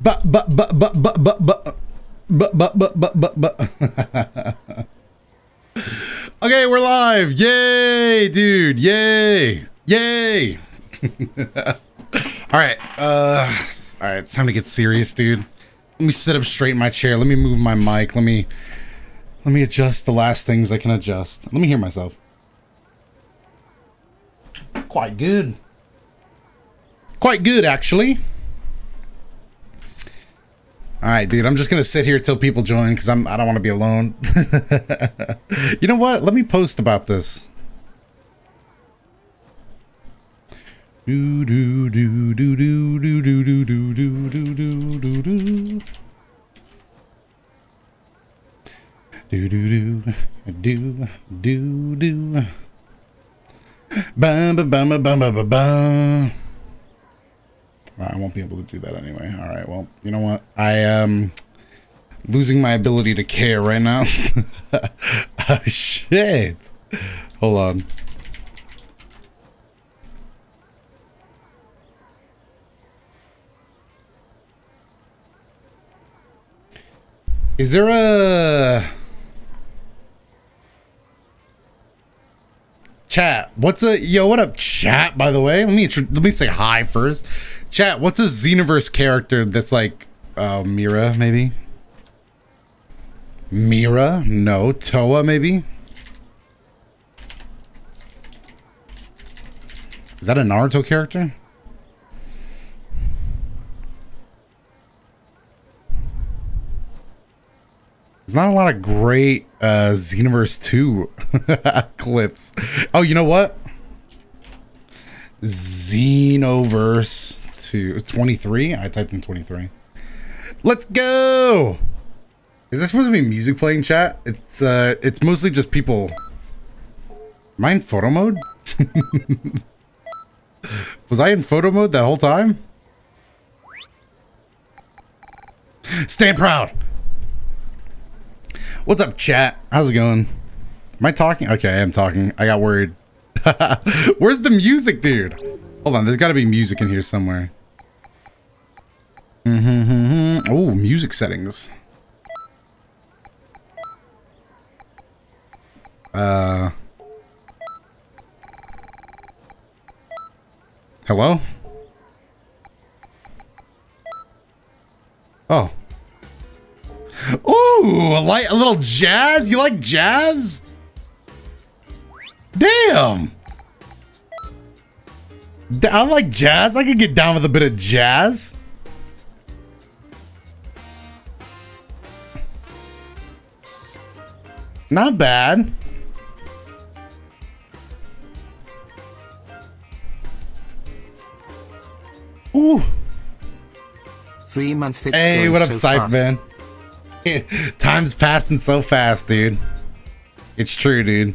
But but but but but but but but but but but but but Okay, we're live. Yay, dude. Yay. Yay. all right. Uh all right, it's time to get serious, dude. Let me sit up straight in my chair. Let me move my mic. Let me let me adjust the last things I can adjust. Let me hear myself. Quite good. Quite good, actually. All right, dude. I'm just gonna sit here till people join because I'm I don't want to be alone. you know what? Let me post about this. Do do do do do do do do do do do do do do. Do do do do do do. Bum bum bum bum bum bum bum. I won't be able to do that anyway. All right. Well, you know what? I am losing my ability to care right now. oh shit! Hold on. Is there a chat? What's a yo? What up, chat? By the way, let me let me say hi first. Chat. What's a Xenoverse character that's like uh, Mira? Maybe Mira? No, Towa maybe. Is that a Naruto character? There's not a lot of great uh, Xenoverse 2 clips. Oh, you know what? Xenoverse 2. 23? I typed in 23. Let's go! Is there supposed to be music playing chat? It's uh it's mostly just people. Am I in photo mode? Was I in photo mode that whole time? Stand proud! What's up, chat? How's it going? Am I talking? Okay, I am talking. I got worried. Where's the music, dude? Hold on, there's got to be music in here somewhere. Mm -hmm, mm -hmm. Oh, music settings. Uh. Hello? Oh. Ooh, a, light, a little jazz? You like jazz? Damn. I like jazz. I could get down with a bit of jazz. Not bad. Ooh. Three months. Hey, what up, so man? Time's passing so fast, dude. It's true, dude.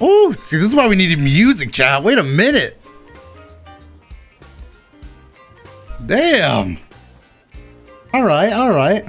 Oh, see, this is why we needed music, child. Wait a minute. Damn. All right, all right.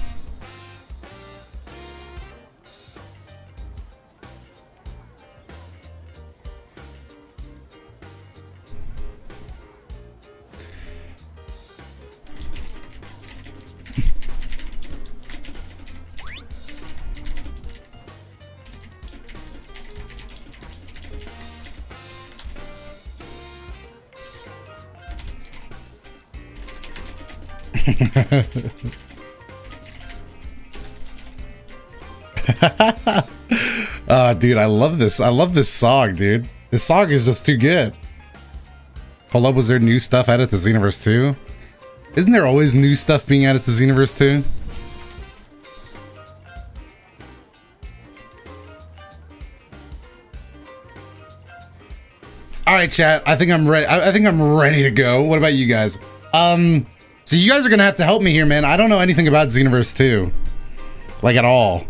uh, dude, I love this. I love this song, dude. This song is just too good. Hold up, was there new stuff added to Xenoverse 2? Isn't there always new stuff being added to Xenoverse 2? All right, chat. I think I'm ready. I, I think I'm ready to go. What about you guys? Um, so you guys are gonna have to help me here, man. I don't know anything about Xenoverse 2. Like at all.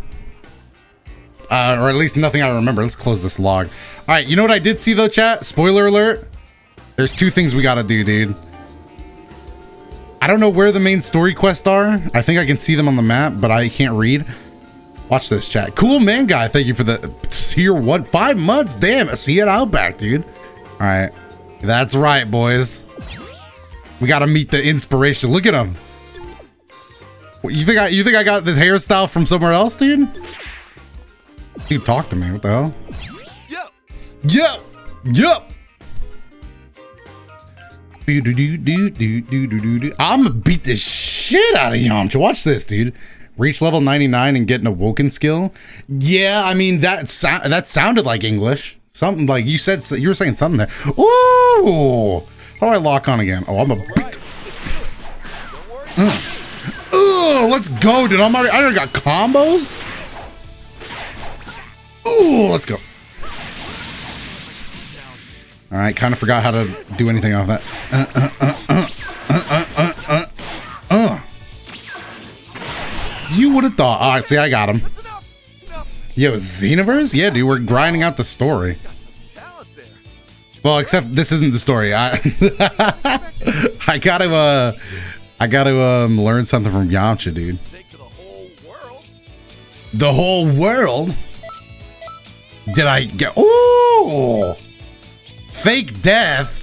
Uh, or at least nothing I remember. Let's close this log. All right, you know what I did see though, chat? Spoiler alert. There's two things we gotta do, dude. I don't know where the main story quests are. I think I can see them on the map, but I can't read. Watch this chat. Cool man guy. Thank you for the tier one. Five months. Damn. See it out back, dude. All right. That's right, boys. We got to meet the inspiration. Look at him. You think I you think I got this hairstyle from somewhere else, dude? You talk to me. What the hell? Yep. Yep. Yep. Do, do, do, do, do, do, do, do. I'm gonna beat the shit out of Yamcha. Watch this, dude. Reach level 99 and get an awoken skill. Yeah, I mean that so- that sounded like English. Something like you said. You were saying something there. Ooh. How do I lock on again? Oh, I'm a beat. Uh. Ooh, let's go, dude. I'm already. I already got combos. Ooh, let's go. All right, kind of forgot how to do anything off that. Uh, uh, uh, uh, uh, uh, uh, uh. You would have thought. All right, see, I got him. Yo, Xenoverse? Yeah, dude, we're grinding out the story. Well, except this isn't the story. I I gotta uh I gotta um learn something from Yamcha, dude. The whole world. The whole world. Did I get Ooh! Fake death.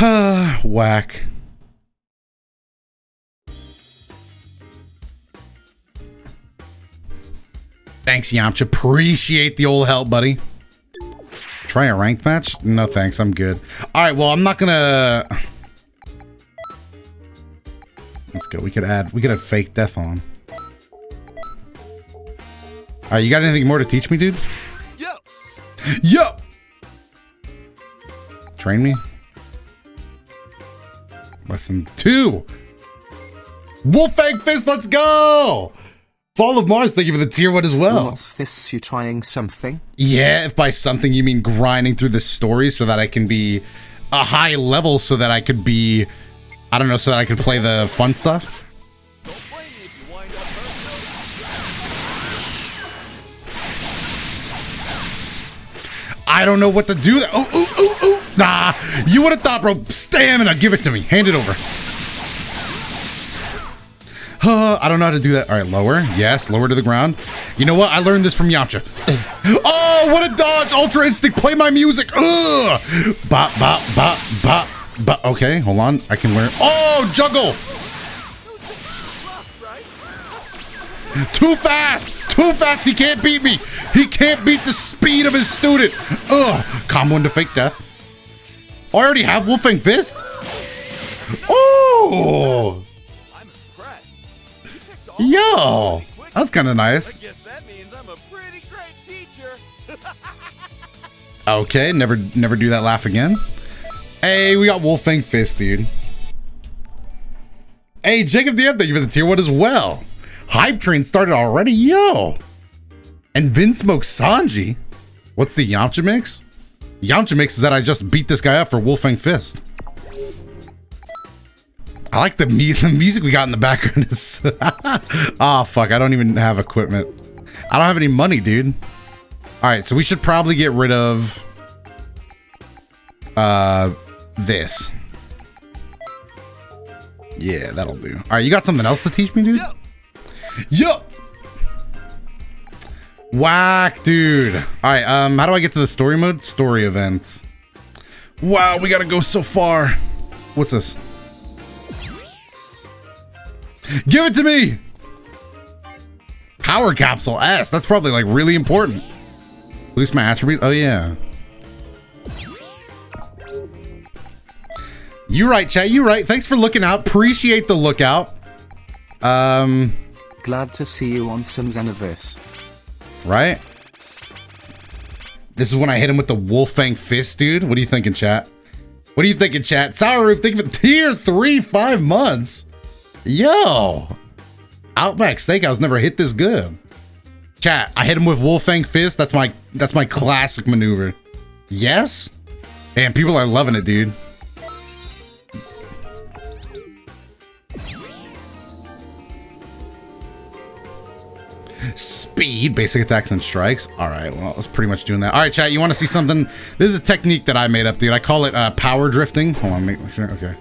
Whack. Thanks, Yamcha. Appreciate the old help, buddy. Try a ranked match? No, thanks. I'm good. All right. Well, I'm not gonna. Let's go. We could add. We could have fake death on. All right. You got anything more to teach me, dude? Yep. Yo. Train me. Lesson two. Wolfang Fist. Let's go. Fall of Mars. Thank you for the tier one as well. What's this? You trying something? Yeah, if by something you mean grinding through the story so that I can be a high level so that I could be I don't know, so that I could play the fun stuff. Don't blame me if you wind up hurt. I don't know what to do. Oh, ooh, ooh, ooh. Nah, you would have thought, bro. Stamina. Give it to me. Hand it over. Uh, I don't know how to do that. All right, lower. Yes, lower to the ground. You know what? I learned this from Yamcha. oh, what a dodge. Ultra Instinct. Play my music. Ugh. Bop, bop, bop, bop, bop. Okay, hold on. I can learn. Oh, juggle. Too fast! Too fast! He can't beat me! He can't beat the speed of his student! Ugh! Combo into fake death. I already have Wolfang Fist? Oh! Yo! pretty quick. That's kind of nice. I guess that means I'm a pretty great teacher. Okay, never never do that laugh again. Hey, we got Wolfang Fist, dude. Hey, Jacob DM, thank you for the tier one as well. Hype train started already, yo. And Vin smokes Sanji. What's the Yamcha mix? Yamcha mix is that I just beat this guy up for Wolfang Fist. I like the, mu- the music we got in the background. Is oh fuck! I don't even have equipment. I don't have any money, dude. All right, so we should probably get rid of uh this. Yeah, that'll do. All right, you got something else to teach me, dude? Yep. Yup. Whack, dude. All right, um, how do I get to the story mode? Story events. Wow, we gotta go so far. What's this? Give it to me. Power capsule S. That's probably like really important. Boost my attributes. Oh yeah. You right, chat. You right. Thanks for looking out. Appreciate the lookout. Um, Glad to see you on some Xenoverse. right? This is when I hit him with the Wolfang Fist, dude. What are you thinking, chat? What are you thinking, chat? Sour Roof, think you for tier three, five months. Yo. Outback Steakhouse never hit this good. Chat, I hit him with Wolfang Fist. That's my that's my classic maneuver. Yes? And people are loving it, dude. Speed, basic attacks and strikes. All right, well, that's pretty much doing that. All right, chat, you want to see something? This is a technique that I made up, dude. I call it uh, power drifting. Hold on, make sure. Okay.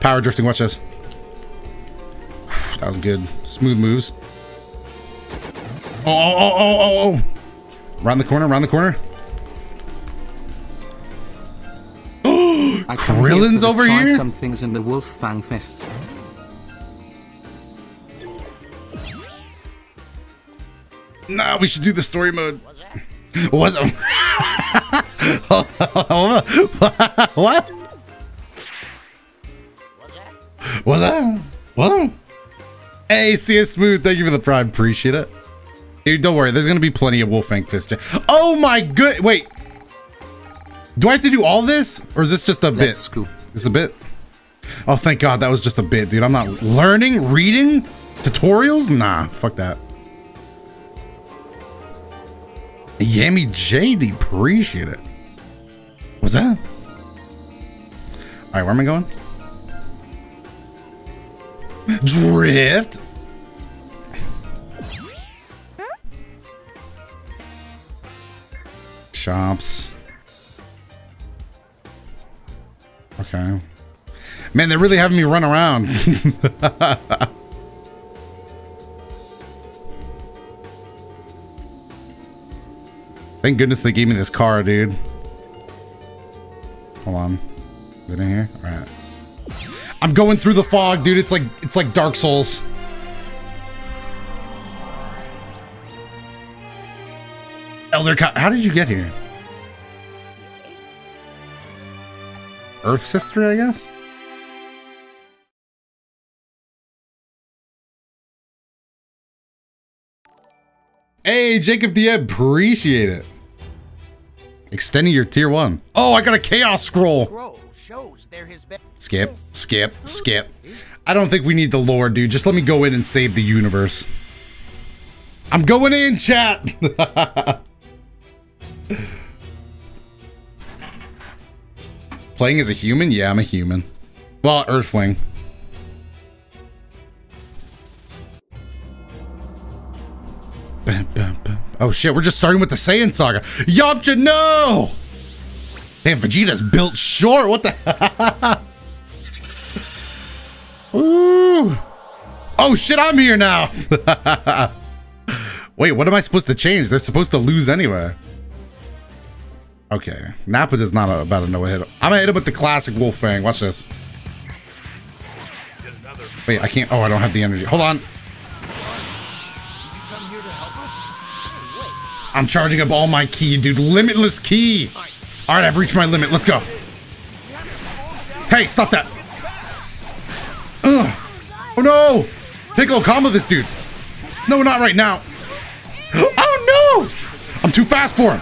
Power drifting, watch this. That was good. Smooth moves. Oh, oh, oh, oh, oh, oh. Round the corner, round the corner. Here Krillin's over try here? some things in the Wolf Fang Fist. Nah, we should do the story mode. What's up? what? What's that? What? Hey, CS Smooth, thank you for the prime. Appreciate it. Dude, don't worry. There's going to be plenty of Wolfang Fist. Oh my good. Wait. Do I have to do all this? Or is this just a bit? Let's. This a bit? Oh, thank God. That was just a bit, dude. I'm not learning, reading, tutorials? Nah, fuck that. Yammy JD, appreciate it. What's that? All right, where am I going? Drift. Shops. Okay. Man, they're really having me run around. Thank goodness they gave me this car, dude. Hold on. Is it in here? All right. I'm going through the fog, dude. It's like it's like Dark Souls. Elder, Co- how did you get here? Earth sister, I guess. Hey, Jacob the appreciate it. Extending your tier one. Oh, I got a chaos scroll. Shows. Skip, skip, skip. I don't think we need the lore, dude. Just let me go in and save the universe. I'm going in, chat. Playing as a human? Yeah, I'm a human. Well, Earthling. Oh shit, we're just starting with the Saiyan saga. Yamcha, no! Damn, Vegeta's built short. What the? Ooh. Oh shit, I'm here now. Wait, what am I supposed to change? They're supposed to lose anyway. Okay, Nappa is not about to know a hit. I'm gonna hit him with the classic Wolf Fang. Watch this. Wait, I can't. Oh, I don't have the energy. Hold on. I'm charging up all my ki, dude. Limitless ki. All right, I've reached my limit. Let's go. Hey, stop that. Ugh. Oh no! Piccolo, combo this dude. No, not right now. Oh no! I'm too fast for him.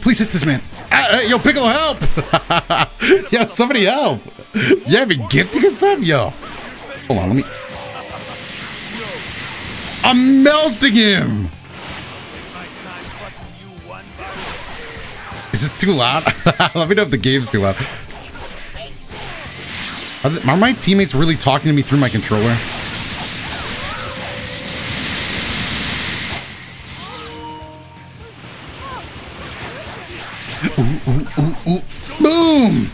Please hit this man. Uh, uh, yo, Piccolo, help! yo, somebody help! You been gifting us up, yo. Hold on, let me. I'm melting him. Is this too loud? Let me know if the game's too loud. Are, are my teammates really talking to me through my controller? Ooh, ooh, ooh. Boom!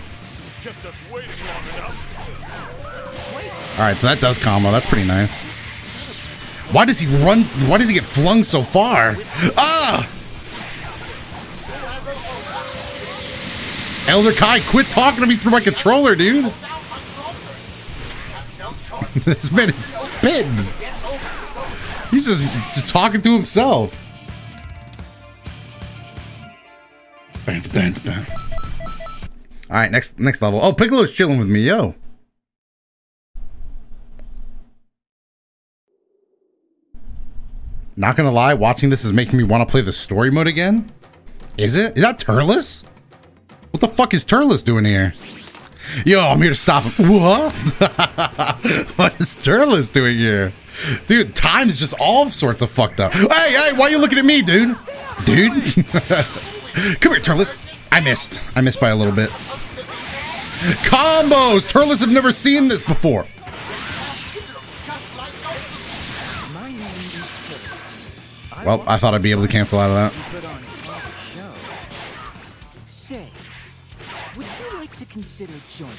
Kept us waiting long enough. All right, so that does combo. That's pretty nice. Why does he run? Why does he get flung so far? Ah! Elder Kai, quit talking to me through my controller, dude. this man is spitting. He's just, just talking to himself. Bam, bam, bam. All right, next next level. Oh, Piccolo's chilling with me, yo. Not gonna lie, watching this is making me want to play the story mode again. Is it? Is that Turles? What the fuck is Turles doing here? Yo, I'm here to stop him. What? what is Turles doing here? Dude, time's just all sorts of fucked up. Hey, hey, why are you looking at me, dude? Dude? Come here, Turles. I missed. I missed by a little bit. Combos! Turles have never seen this before. Well, I thought I'd be able to cancel out of that. Consider joining?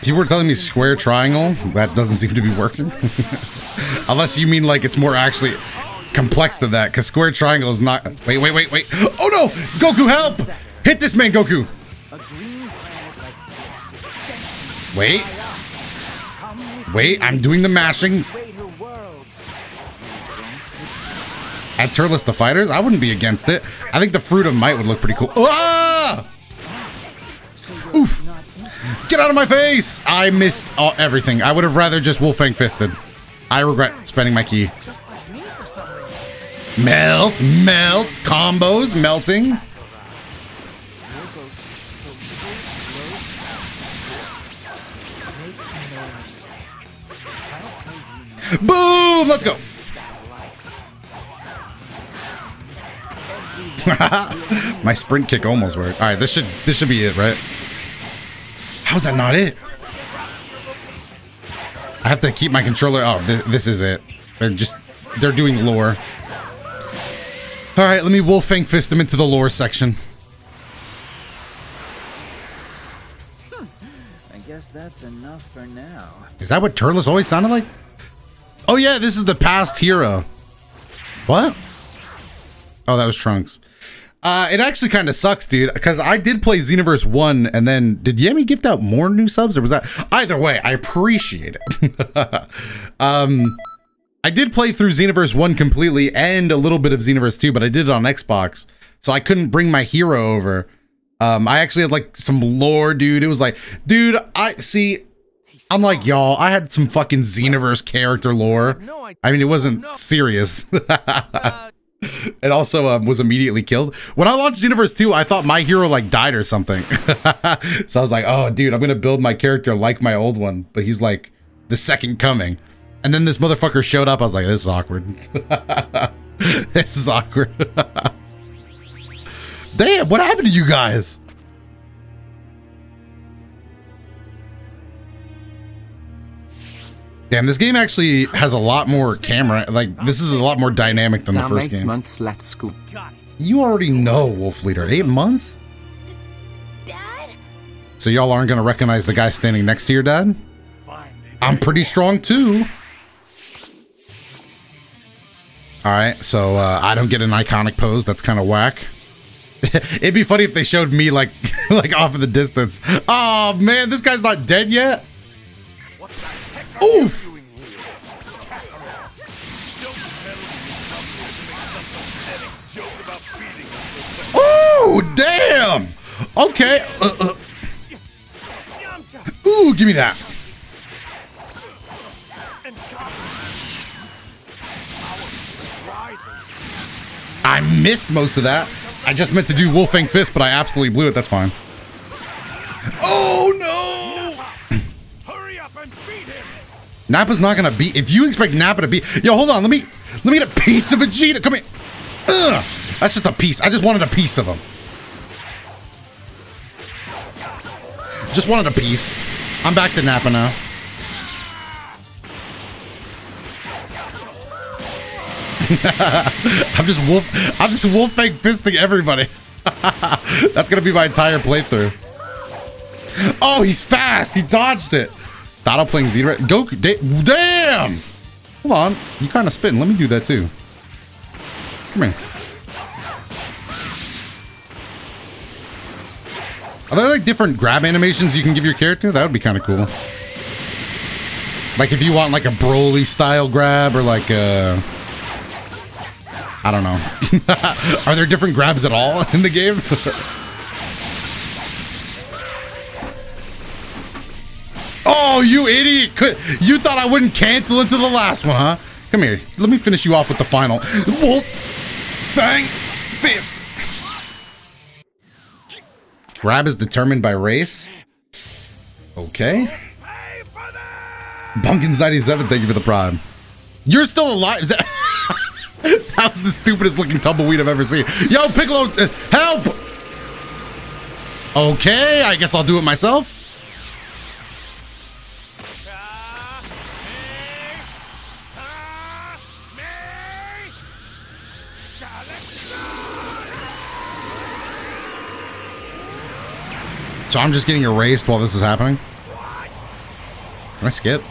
People were telling me square triangle. That doesn't seem to be working. Unless you mean like it's more actually complex than that, because square triangle is not. Wait, wait, wait, wait. Oh no! Goku, help! Hit this man, Goku! A green planet like this is destined Wait, to come with wait, I'm doing the mashing. to greater worlds. Add Turles to fighters? I wouldn't be against it. I think the Fruit of Might would look pretty cool. Ah! Oof. Get out of my face! I missed all, everything. I would have rather just Wolfang fisted. I regret spending my ki. Melt, melt, combos, melting. Boom! Let's go. my sprint kick almost worked. All right, this should this should be it, right? How's that not it? I have to keep my controller. Oh, th this is it. They're just they're doing lore. All right, let me Wolfang fist them into the lore section. Hmm. I guess that's enough for now. Is that what Turles always sounded like? Oh yeah, this is the past hero. What? Oh, that was Trunks. Uh, it actually kind of sucks, dude, because I did play Xenoverse 1, and then did Yemi gift out more new subs, or was that? Either way, I appreciate it. um, I did play through Xenoverse 1 completely and a little bit of Xenoverse 2, but I did it on Xbox, so I couldn't bring my hero over. Um, I actually had like some lore, dude. It was like, dude, I see. I'm like y'all. I had some fucking Xenoverse character lore. I, I mean, it wasn't serious. it also um, was immediately killed. When I launched Xenoverse 2, I thought my hero like died or something. so I was like, oh, dude, I'm gonna build my character like my old one, but he's like the second coming. And then this motherfucker showed up. I was like, this is awkward. this is awkward. Damn, what happened to you guys? Damn, this game actually has a lot more camera. Like, this is a lot more dynamic than the first eight game. months, let's go. got. You already know Wolf Leader. Eight months? Dad? So y'all aren't gonna recognize the guy standing next to your dad? I'm pretty strong too. Alright, so uh, I don't get an iconic pose. That's kind of whack. It'd be funny if they showed me like like off in the distance. Oh man, this guy's not dead yet. Oof! Ooh, damn. Okay. Uh, uh, ooh, give me that. I missed most of that. I just meant to do Wolfang Fist, but I absolutely blew it. That's fine. Oh no! Nappa's not gonna beat. If you expect Nappa to beat, yo, hold on. Let me let me get a piece of Vegeta. Come here. Ugh, that's just a piece. I just wanted a piece of him. Just wanted a piece. I'm back to Nappa now. I'm just wolf. I'm just wolfang fisting everybody. That's gonna be my entire playthrough. Oh, he's fast. He dodged it. I'm playing Zero. Goku. Da- damn. Hold on. You kind of spitting. Let me do that too. Come here. Are there like different grab animations you can give your character? That would be kind of cool. Like if you want like a Broly style grab or like a. I don't know. Are there different grabs at all in the game? oh, you idiot! You thought I wouldn't cancel into the last one, huh? Come here. Let me finish you off with the final. Wolf, Fang, Fist. Grab is determined by race. Okay. Pay for that. Bumpkins 97, thank you for the prime. You're still alive. Is that, that was the stupidest looking tumbleweed I've ever seen. Yo, Piccolo, uh, help! Okay, I guess I'll do it myself. So I'm just getting erased while this is happening? Can I skip?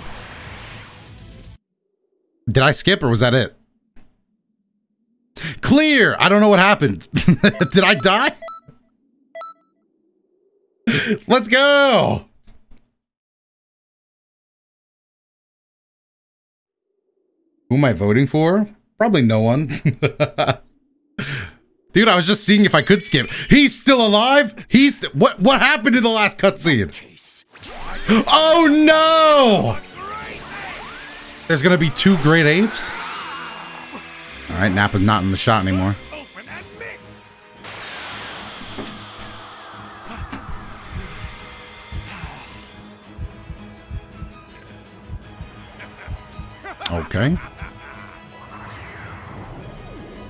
Did I skip or was that it? Clear! I don't know what happened. Did I die? Let's go! Who am I voting for? Probably no one. Dude, I was just seeing if I could skip. He's still alive? He's what what happened in the last cutscene? Oh no! There's gonna be two great apes? Alright, Nappa's not in the shot anymore. Okay.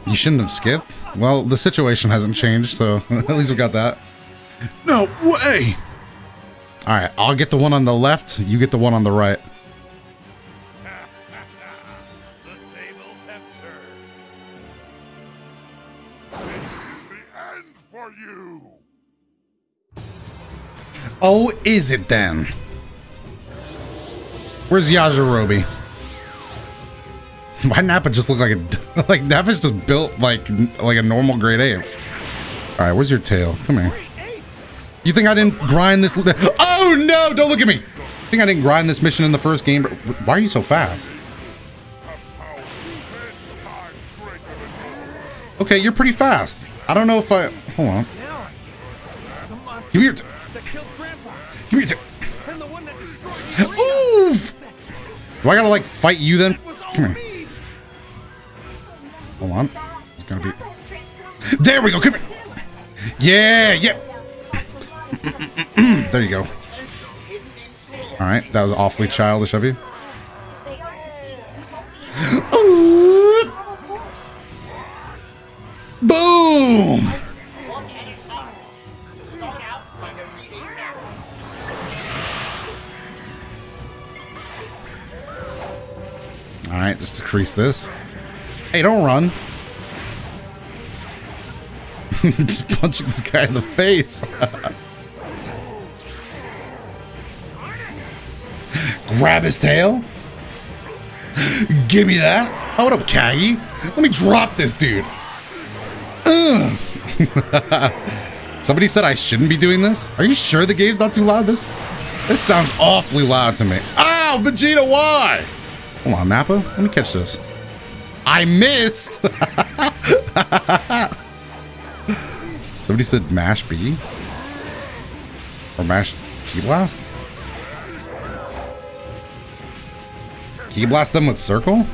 You shouldn't have skipped. Well, the situation hasn't changed, so at least we got that. No way! Alright, I'll get the one on the left, you get the one on the right. The tables have turned. This is the end for you. Oh, is it then? Where's Yajirobe? Why Nappa just look like a like Nappa's just built like like a normal great ape. All right, where's your tail? Come here. You think I didn't grind this? Oh no! Don't look at me. You think I didn't grind this mission in the first game? Why are you so fast? Power ten times greater than yours. Okay, you're pretty fast. I don't know if I. Hold on. Now I get it. The monster Give me your. T- that killed Grandpa give me your. T- and the one that destroyed me. Oof! Do I gotta like fight you then? It was all Come here. Hold on. It's gonna be. There we go. Come here. Yeah, yeah. there you go. All right, that was awfully childish of you. Ooh. Boom! All right, just decrease this. Hey, don't run. just punching this guy in the face. Grab his tail. Give me that. Hold up, Kagi. Let me drop this dude. Somebody said I shouldn't be doing this. Are you sure the game's not too loud? This this sounds awfully loud to me. Ow, Vegeta, why? Hold on, Nappa. Let me catch this. I missed. Somebody said mash B or mash ki blast. Ki blast them with circle.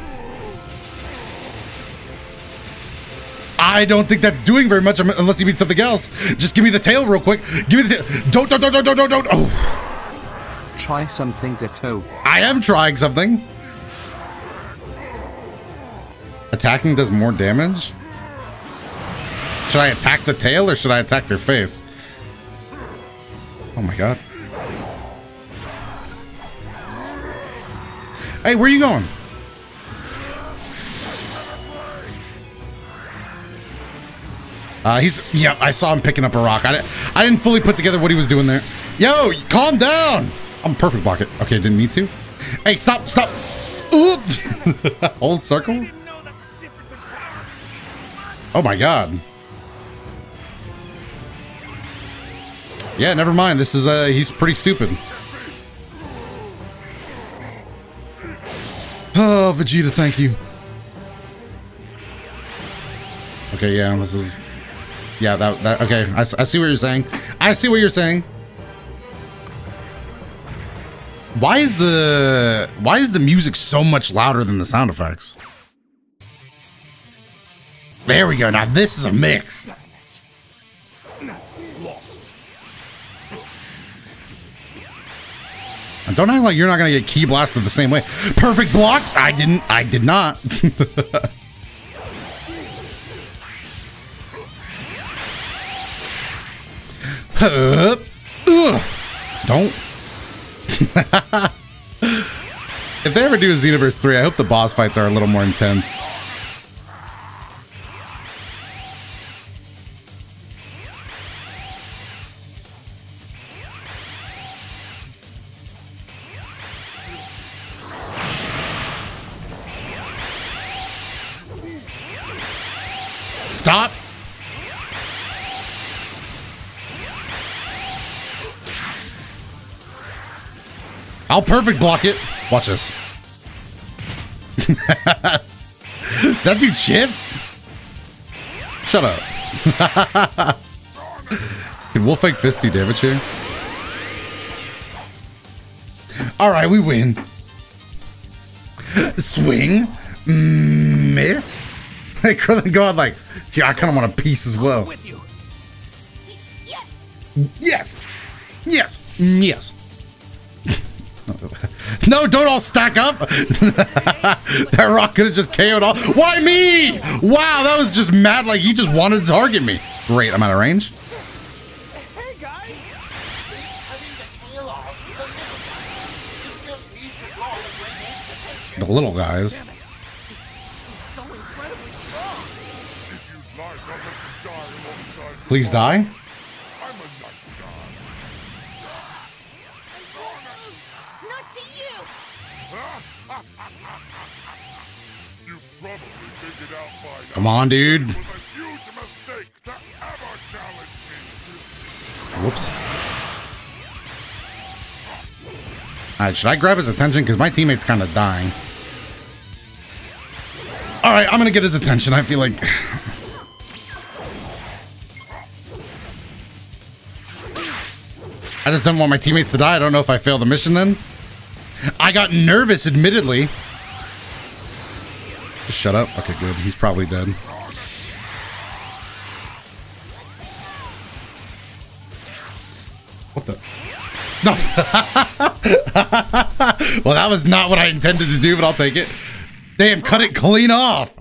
I don't think that's doing very much um, unless you mean something else. Just give me the tail real quick. Give me the tail. Don't, don't, don't, don't, don't, don't, don't. Oh, Try something Doto. I am trying something. Attacking does more damage? Should I attack the tail or should I attack their face? Oh my god. Hey, where are you going? Uh, he's, yeah, I saw him picking up a rock. I, I didn't fully put together what he was doing there. Yo, calm down. I'm perfect block it. Okay, didn't need to. Hey, stop, stop. Oops. Old circle. Oh my god. Yeah, never mind. This is, uh, he's pretty stupid. Oh, Vegeta, thank you. Okay, yeah, this is... Yeah, that, that, okay, I see what you're saying. I see what you're saying. Why is the, why is the music so much louder than the sound effects? There we go. Now this is a mix. And don't act like you're not gonna get ki blasted the same way. Perfect block. I didn't. I did not. Don't. if they ever do a Xenoverse 3, I hope the boss fights are a little more intense. I'll perfect block it. Watch this. that dude chip? Shut up. Can Wolfang Fist do damage here? Alright, we win. Swing. Mm, Miss. Like Krillin going like, yeah, I kind of want a piece as well. Yes. Yes. Yes. Yes. No, don't all stack up. that rock could have just KO'd all. Why me? Wow, that was just mad. Like he just wanted to target me. Great, I'm out of range. The little guys. Please so Not to you. You probably figured out by now Come on, dude. it was a huge mistake to ever challenge me. Whoops. Alright, should I grab his attention? Because my teammate's kind of dying. Alright, I'm gonna get his attention. I feel like. I just don't want my teammates to die. I don't know if I fail the mission then. I got nervous, admittedly. Just shut up. Okay, good. He's probably dead. What the? No. well, that was not what I intended to do, but I'll take it. Damn, cut it clean off.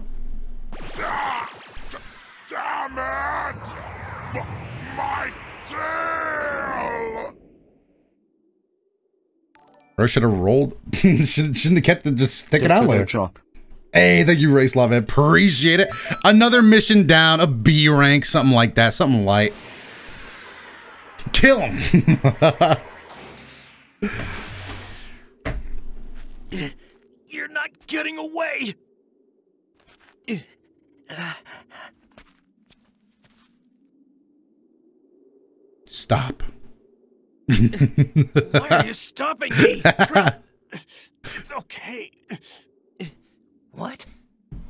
Bro should have rolled. Should, shouldn't have kept it just sticking out there. Drop. Hey, thank you, Race Love. I appreciate it. Another mission down, a B rank, something like that, something light. Kill him. You're not getting away. Stop. Why are you stopping me? It's okay. What?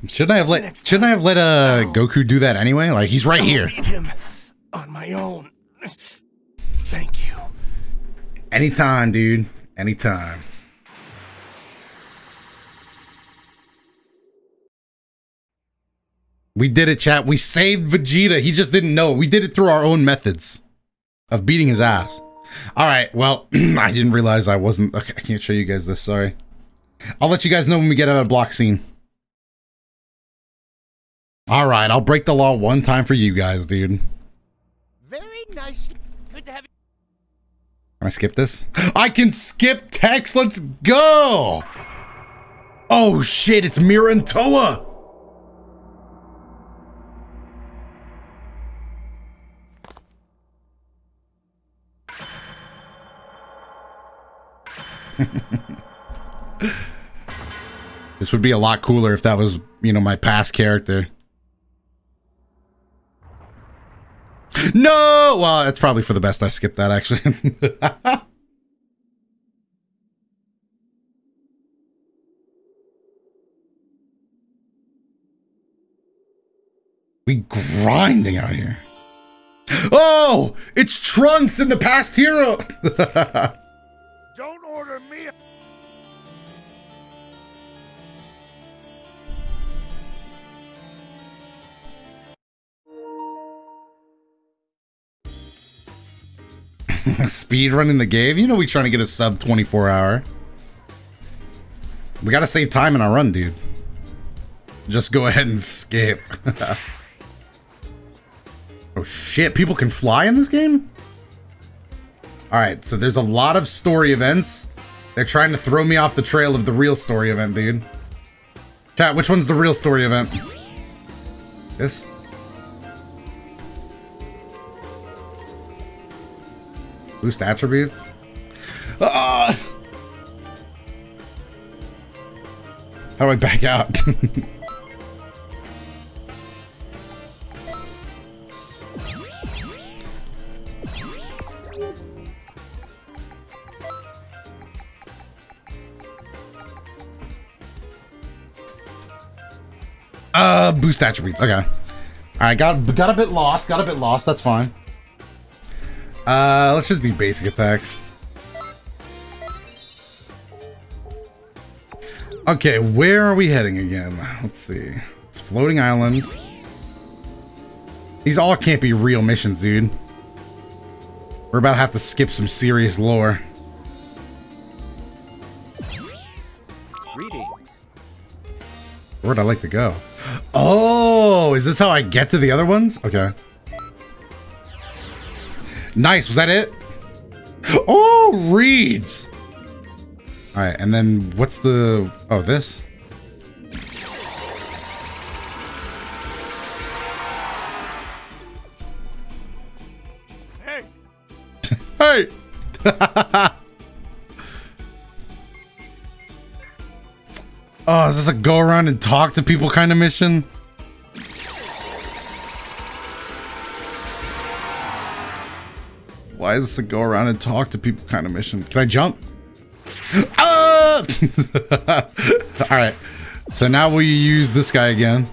Shouldn't I have let? Next Shouldn't I have let uh Goku do that anyway? Like he's right I'll here. beat him on my own. Thank you. Anytime, dude. Anytime. We did it, chat. We saved Vegeta. He just didn't know. We did it through our own methods of beating his ass. All right. Well, I didn't realize I wasn't. Okay, I can't show you guys this. Sorry. I'll let you guys know when we get out of block scene. All right. I'll break the law one time for you guys, dude. Very nice. Good to have you. Can I skip this? I can skip text. Let's go. Oh shit! It's Mira and Towa. this would be a lot cooler if that was, you know, my past character. No! Well, it's probably for the best I skipped that, actually. we grinding out here. Oh! It's Trunks in the past hero! Speed running the game? You know we trying to get a sub 24 hour. We gotta save time in our run, dude. Just go ahead and skip. oh shit, people can fly in this game? Alright, so there's a lot of story events. They're trying to throw me off the trail of the real story event, dude. Chat, which one's the real story event? This? Boost attributes? Ah! How do I back out? uh, boost attributes. Okay. All right, got got a bit lost. Got a bit lost. That's fine. Uh, let's just do basic attacks. Okay, where are we heading again? Let's see. It's floating island. These all can't be real missions, dude. We're about to have to skip some serious lore. Greetings. Where'd I like to go? Oh, is this how I get to the other ones? Okay. Nice. Was that it? Oh, reeds. All right, and then what's the? Oh, this. Hey, Hey. oh, is this a go around and talk to people kind of mission? Why is this a go around and talk to people kind of mission? Can I jump? Ah! All right. So now we use this guy again.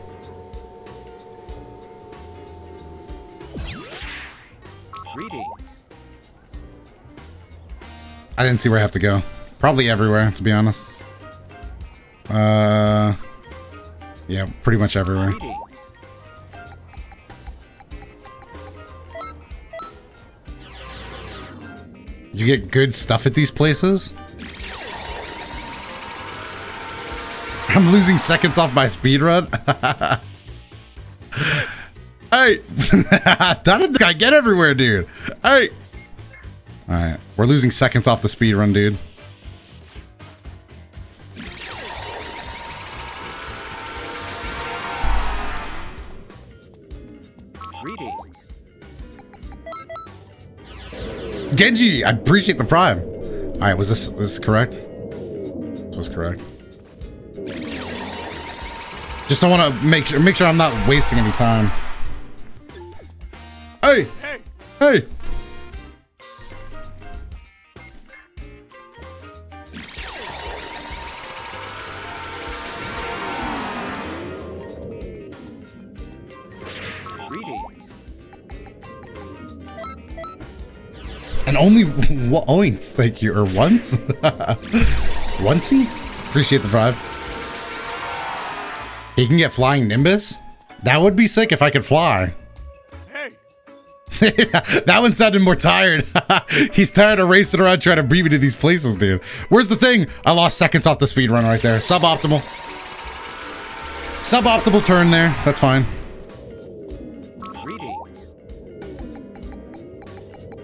Greetings. I didn't see where I have to go. Probably everywhere, to be honest. Uh, yeah, pretty much everywhere. Greetings. You get good stuff at these places? I'm losing seconds off my speed run. hey, this guy get everywhere, dude? Hey. All right, we're losing seconds off the speed run, dude. Genji, I appreciate the prime. All right, was this was this correct? This was correct. Just don't want to make sure make sure I'm not wasting any time. Hey, hey, hey. Only once, thank you, or once? Oncey? Appreciate the five. He can get flying Nimbus? That would be sick if I could fly. hey. that one sounded more tired. He's tired of racing around trying to beat me to these places, dude. Where's the thing? I lost seconds off the speed run right there. Suboptimal. Suboptimal turn there. That's fine.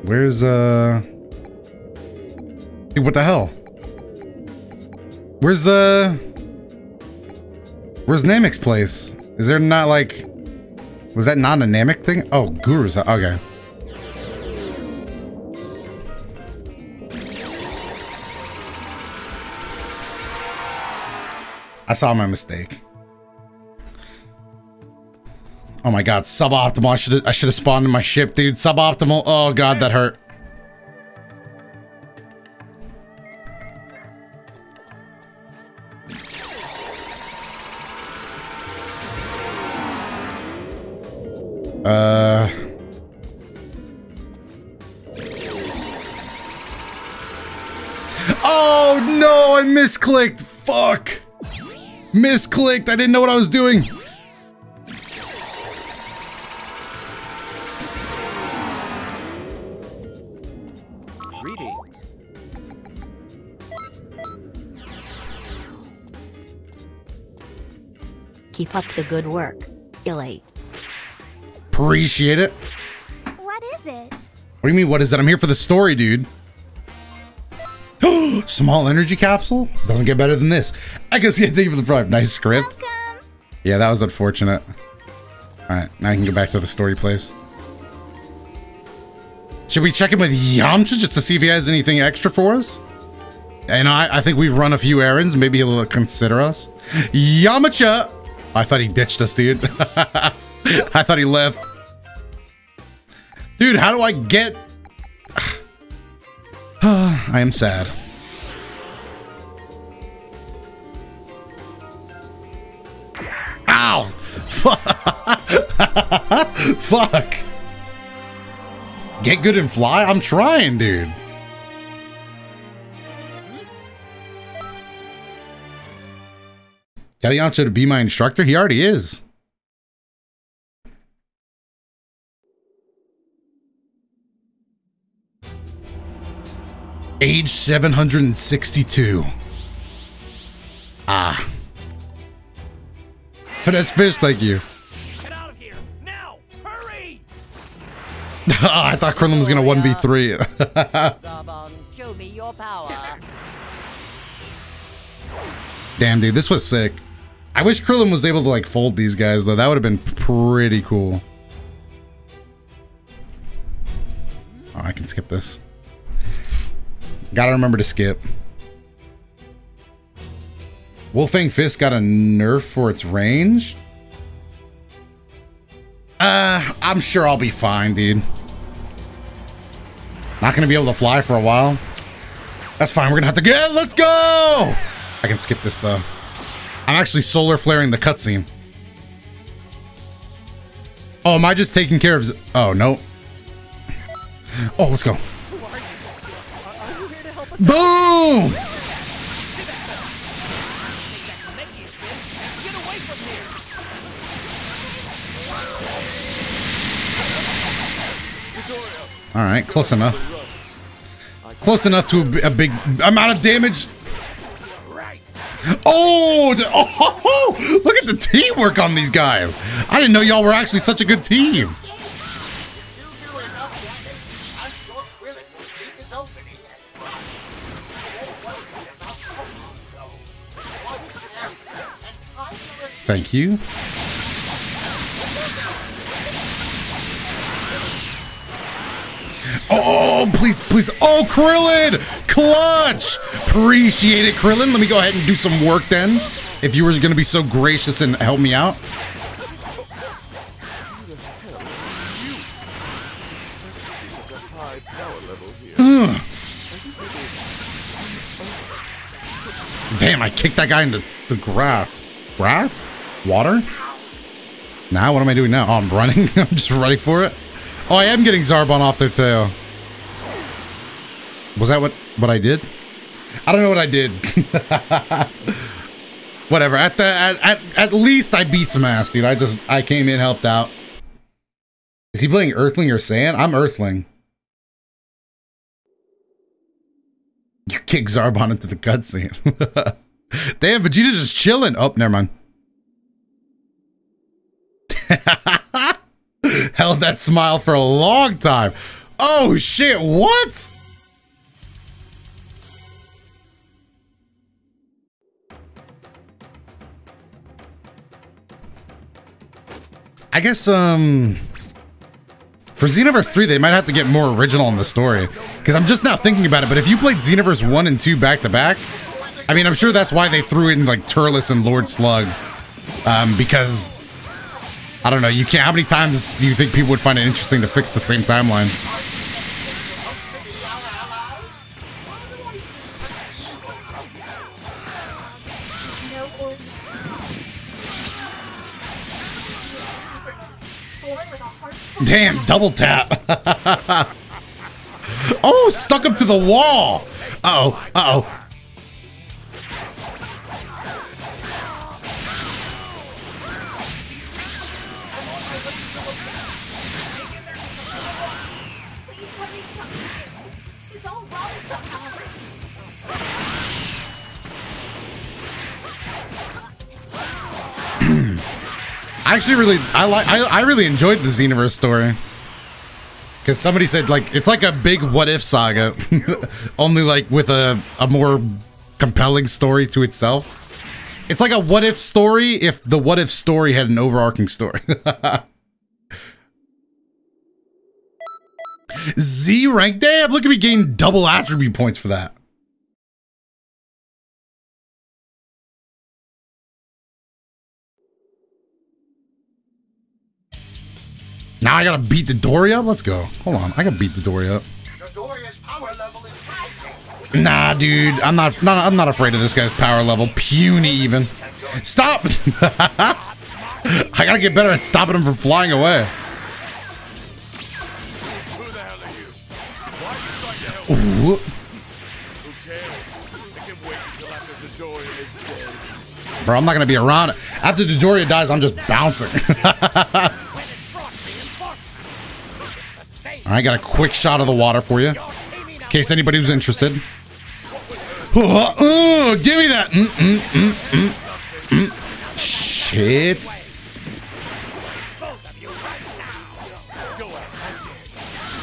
Where's, uh... Dude, what the hell? Where's, uh... Where's Namek's place? Is there not, like... Was that not a Namek thing? Oh, Guru's... Okay. I saw my mistake. Oh my god, suboptimal. I should I should have spawned in my ship, dude. Suboptimal. Oh god, that hurt. Uh Oh no, I misclicked. Fuck. Misclicked. I didn't know what I was doing. Keep up the good work. Illy. Appreciate it. What is it? What do you mean, what is it? I'm here for the story, dude. Small energy capsule? Doesn't get better than this. I guess you thank you for the prime. Nice script. Welcome. Yeah, that was unfortunate. Alright, now I can go back to the story place. Should we check in with Yamcha just to see if he has anything extra for us? And I, I think we've run a few errands. Maybe he'll consider us. Yamcha! I thought he ditched us, dude. I thought he left. Dude, how do I get... I am sad. Ow! Fuck. Get good and fly? I'm trying, dude. Tell Yamcha to be my instructor? He already is. Age 762. Ah. Finesse fish, thank you. Get out of here! Now! Hurry! Ah, I thought Krillin was gonna 1v3. Zarbon, show me your power. Damn, dude, this was sick. I wish Krillin was able to like fold these guys though. That would have been pretty cool. Oh, I can skip this. Gotta remember to skip. Wolf Fang Fist got a nerf for its range? Uh, I'm sure I'll be fine, dude. Not gonna be able to fly for a while. That's fine, we're gonna have to get, let's go! I can skip this though. I'm actually solar flaring the cutscene. Oh, am I just taking care of, oh, no. Oh, let's go. Boom! All right, close enough. Close enough to a, a big amount of damage. Oh, oh, look at the teamwork on these guys. I didn't know y'all were actually such a good team. Thank you. Oh, please, please. Oh, Krillin! Clutch! Appreciate it, Krillin. Let me go ahead and do some work then. If you were going to be so gracious and help me out. Damn, I kicked that guy into the grass. Grass? Water? Now, what am I doing now? Oh, I'm running. I'm just running for it. Oh, I am getting Zarbon off their tail. Was that what what I did? I don't know what I did. Whatever. At the at, at at least I beat some ass, dude. I just I came in, helped out. Is he playing Earthling or Saiyan? I'm Earthling. You kick Zarbon into the cutscene. Damn, Vegeta's just chilling. Oh, never mind. Held that smile for a long time. Oh shit, what? I guess um for Xenoverse 3 they might have to get more original in the story cuz I'm just now thinking about it, but if you played Xenoverse 1 and 2 back to back, I mean, I'm sure that's why they threw in like Turles and Lord Slug um because I don't know. You can't. How many times do you think people would find it interesting to fix the same timeline? Damn, double tap. oh, stuck up to the wall. Uh oh. Uh oh. I actually really, I like, I, I really enjoyed the Xenoverse story. Because somebody said like it's like a big what if saga, only like with a a more compelling story to itself. It's like a what if story if the what if story had an overarching story. Z rank, damn! Look at me gain double attribute points for that. Now I gotta beat Dodoria up? Let's go. Hold on, I gotta beat Dodoria up. Nah, dude, I'm not, not I'm not afraid of this guy's power level. Puny even. Stop! I gotta get better at stopping him from flying away. Ooh. Bro, I'm not gonna be around. After Dodoria dies, I'm just bouncing. I got a quick shot of the water for you. In case anybody was interested. Oh, give me that. Mm, mm, mm, mm, mm. Shit.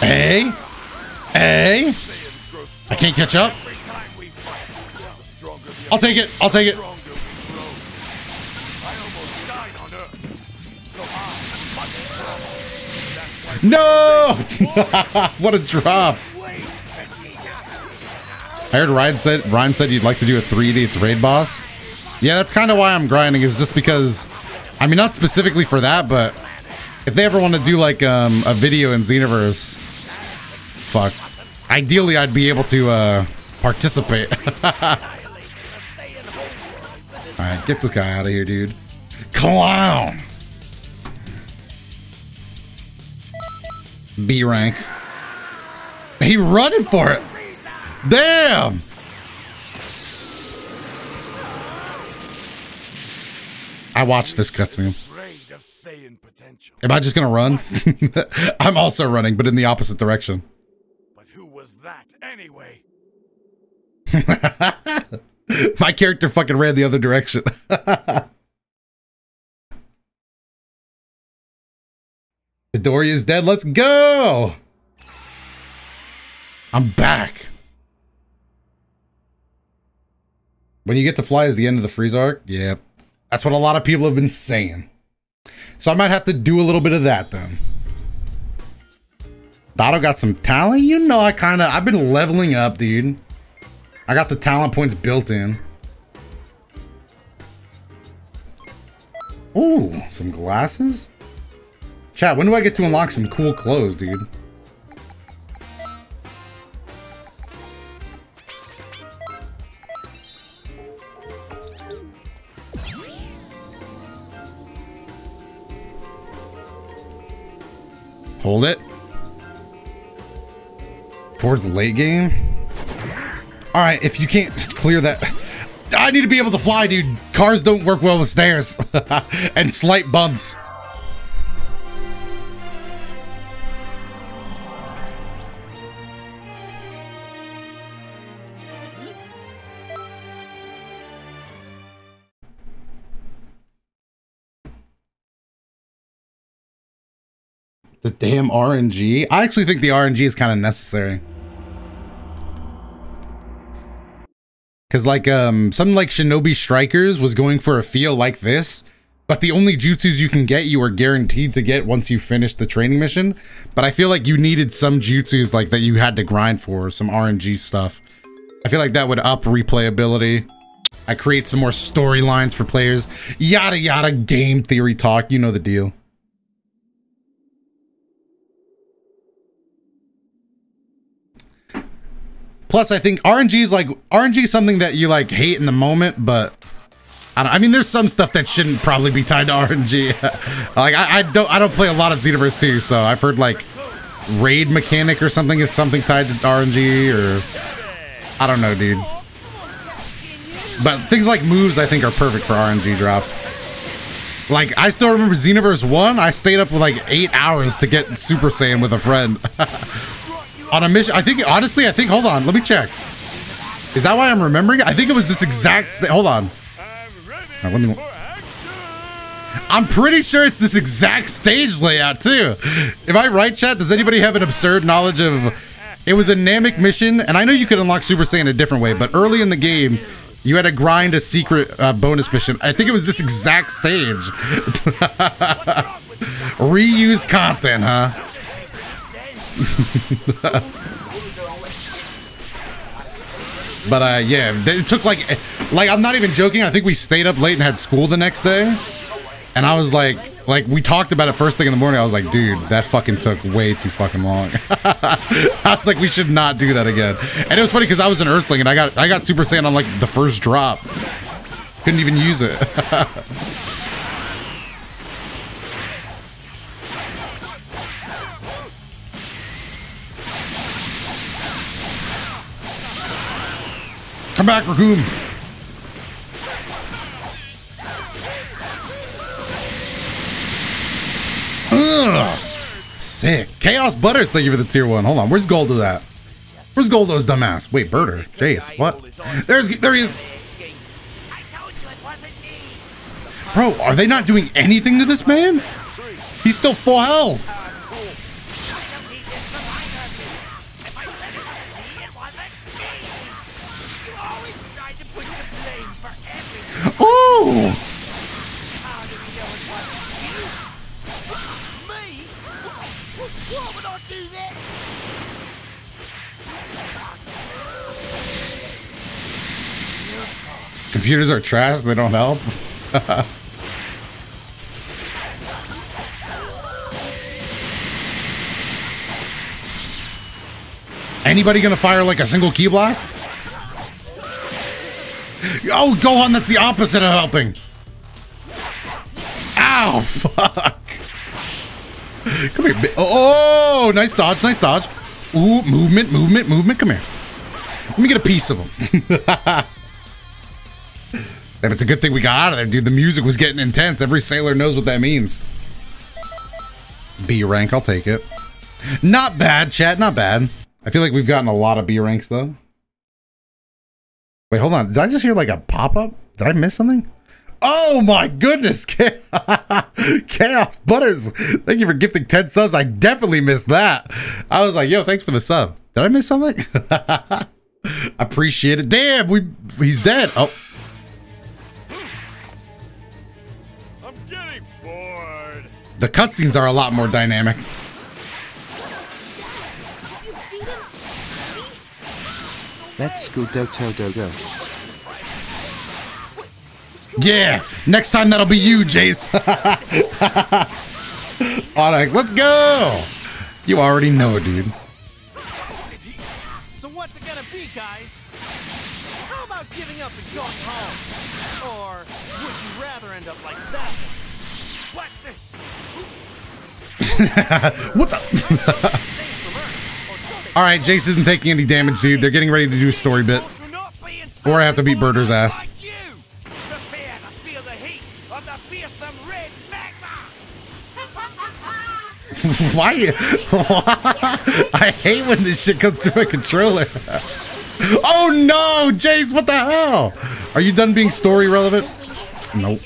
Hey. Hey. I can't catch up. I'll take it. I'll take it. No! what a drop. I heard Ryan said Rhyme said you'd like to do a 3 Idiots raid boss. Yeah, that's kind of why I'm grinding is just because I mean not specifically for that, but if they ever want to do like um, a video in Xenoverse, fuck. Ideally I'd be able to uh, participate. Alright, get this guy out of here, dude. Clown! B rank. He running for it. Damn. I watched this cutscene. afraid of Saiyan potential. Am I just gonna run? I'm also running, but in the opposite direction. But who was that anyway? My character fucking ran the other direction. Dodoria's dead. Let's go. I'm back. When you get to fly is the end of the Frieza arc? Yeah. That's what a lot of people have been saying. So I might have to do a little bit of that then. Doto got some talent? You know I kind of, I've been leveling up, dude. I got the talent points built in. Ooh, some glasses? Chat, when do I get to unlock some cool clothes, dude? Hold it. Towards late game? All right, if you can't clear that, I need to be able to fly, dude. Cars don't work well with stairs and slight bumps. The damn RNG. I actually think the RNG is kind of necessary. Cause like um something like Shinobi Strikers was going for a feel like this, but the only jutsus you can get you are guaranteed to get once you finish the training mission. But I feel like you needed some jutsus like that you had to grind for, some RNG stuff. I feel like that would up replayability. I create some more storylines for players. Yada yada game theory talk, you know the deal. Plus, I think RNG is like RNG is something that you like hate in the moment, but I, don't, I mean, there's some stuff that shouldn't probably be tied to RNG. like I, I don't I don't play a lot of Xenoverse 2, so I've heard like raid mechanic or something is something tied to RNG or I don't know, dude. But things like moves, I think, are perfect for RNG drops. Like I still remember Xenoverse One. I stayed up with like eight hours to get Super Saiyan with a friend. on a mission. I think honestly, I think. Hold on, let me check. Is that why I'm remembering? I think it was this exact. hold on. Now, let me- I'm pretty sure it's this exact stage layout too. Am I right, chat? Does anybody have an absurd knowledge of? It was a Namek mission, and I know you could unlock Super Saiyan a different way, but early in the game, you had to grind a secret uh, bonus mission. I think it was this exact stage. Reuse content, huh? but uh, yeah, it took like, like I'm not even joking. I think we stayed up late and had school the next day, and I was like, like we talked about it first thing in the morning. I was like, dude, that fucking took way too fucking long. I was like, we should not do that again. And it was funny because I was an Earthling and I got I got Super Saiyan on like the first drop. Couldn't even use it. Come back, Raccoon. Ugh. Sick. Chaos Butters, thank you for the tier one. Hold on, where's Guldo at? Where's Guldo's dumbass? Wait, Burter. Jeice, what? There's there he is. Bro, are they not doing anything to this man? He's still full health. Computers are trash, they don't help. Anybody gonna fire like a single ki blast? Oh, Gohan, that's the opposite of helping. Ow, fuck. Come here. Oh, nice dodge, nice dodge. Ooh, movement, movement, movement. Come here. Let me get a piece of him. Damn, it's a good thing we got out of there, dude. The music was getting intense. Every sailor knows what that means. B rank, I'll take it. Not bad, chat, not bad. I feel like we've gotten a lot of B ranks, though. Wait, hold on. Did I just hear like a pop-up? Did I miss something? Oh my goodness! Chaos Butters, thank you for gifting 10 subs. I definitely missed that. I was like, yo, thanks for the sub. Did I miss something? Appreciate it. Damn, we he's dead. Oh, the cutscenes are a lot more dynamic. Let's go do do do go. Yeah, next time that'll be you, Jeice. Onyx, let's go. You already know, dude. So what's it gonna be, guys? What? The? All right, Jeice isn't taking any damage, dude. They're getting ready to do a story bit. Or I have to beat Burter's ass. Why? I hate when this shit comes through my controller. oh no, Jeice, what the hell? Are you done being story relevant? Nope.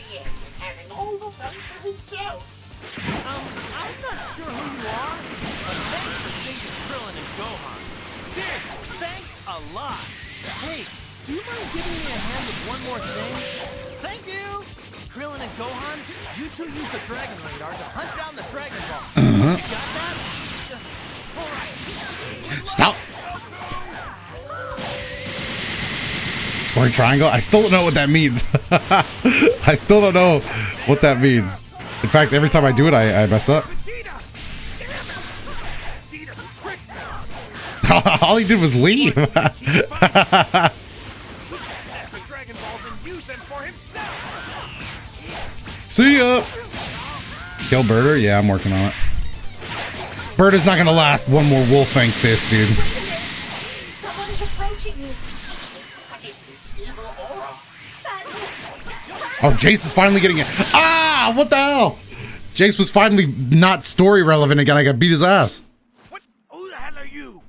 Two use the Dragon Radar to hunt down the Dragon Ball. Uh, Alright. Stop. Square triangle? I still don't know what that means. I still don't know what that means. In fact, every time I do it, I, I mess up. All he did was leave. See ya. Kill Burter? Yeah, I'm working on it. Burter's not gonna last one more Wolf Fang fist, dude. Someone is approaching you. What is this evil aura? That Oh, Jeice is finally getting it. Ah, what the hell? Jeice was finally not story relevant again. I got beat his ass. What? Who the hell are you?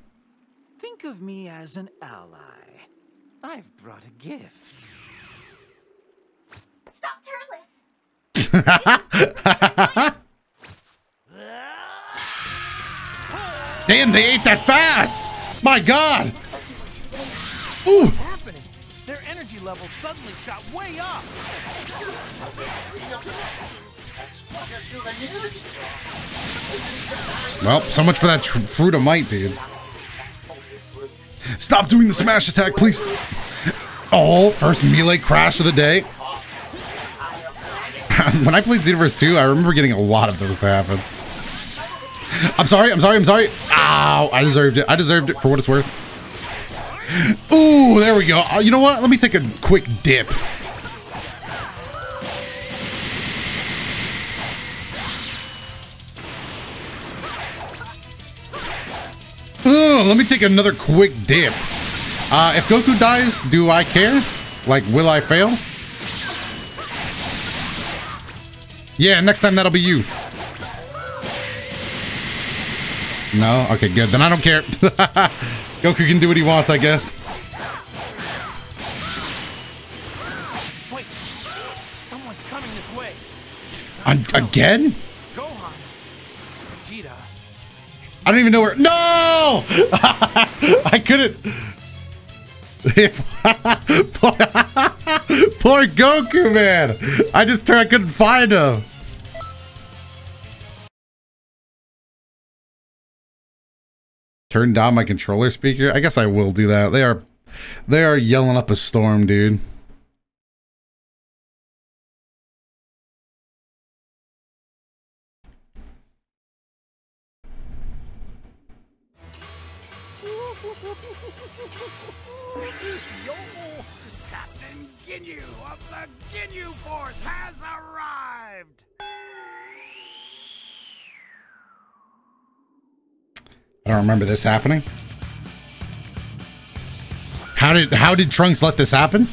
Think of me as an ally. I've brought a gift. Stop Turles. Damn, they ate that fast. My God. Ooh. happening? Their energy levels suddenly shot way up. Well, so much for that tr- fruit of might, dude. Stop doing the smash attack, please. Oh, first melee crash of the day. when I played Xenoverse 2, I remember getting a lot of those to happen. I'm sorry, I'm sorry, I'm sorry. Ow, I deserved it. I deserved it for what it's worth. Ooh, there we go. Uh, you know what? Let me take a quick dip. Ooh, let me take another quick dip. Uh, if Goku dies, do I care? Like, will I fail? Yeah, next time that'll be you. No? Okay, good. Then I don't care. Goku can do what he wants, I guess. Wait, someone's coming this way. Again? Gohan. Vegeta. I don't even know where. No! I couldn't. poor, poor Goku, man. I just turned. I couldn't find him. Turn down my controller speaker. I guess I will do that. They are, they are yelling up a storm, dude. I don't remember this happening. How did how did Trunks let this happen?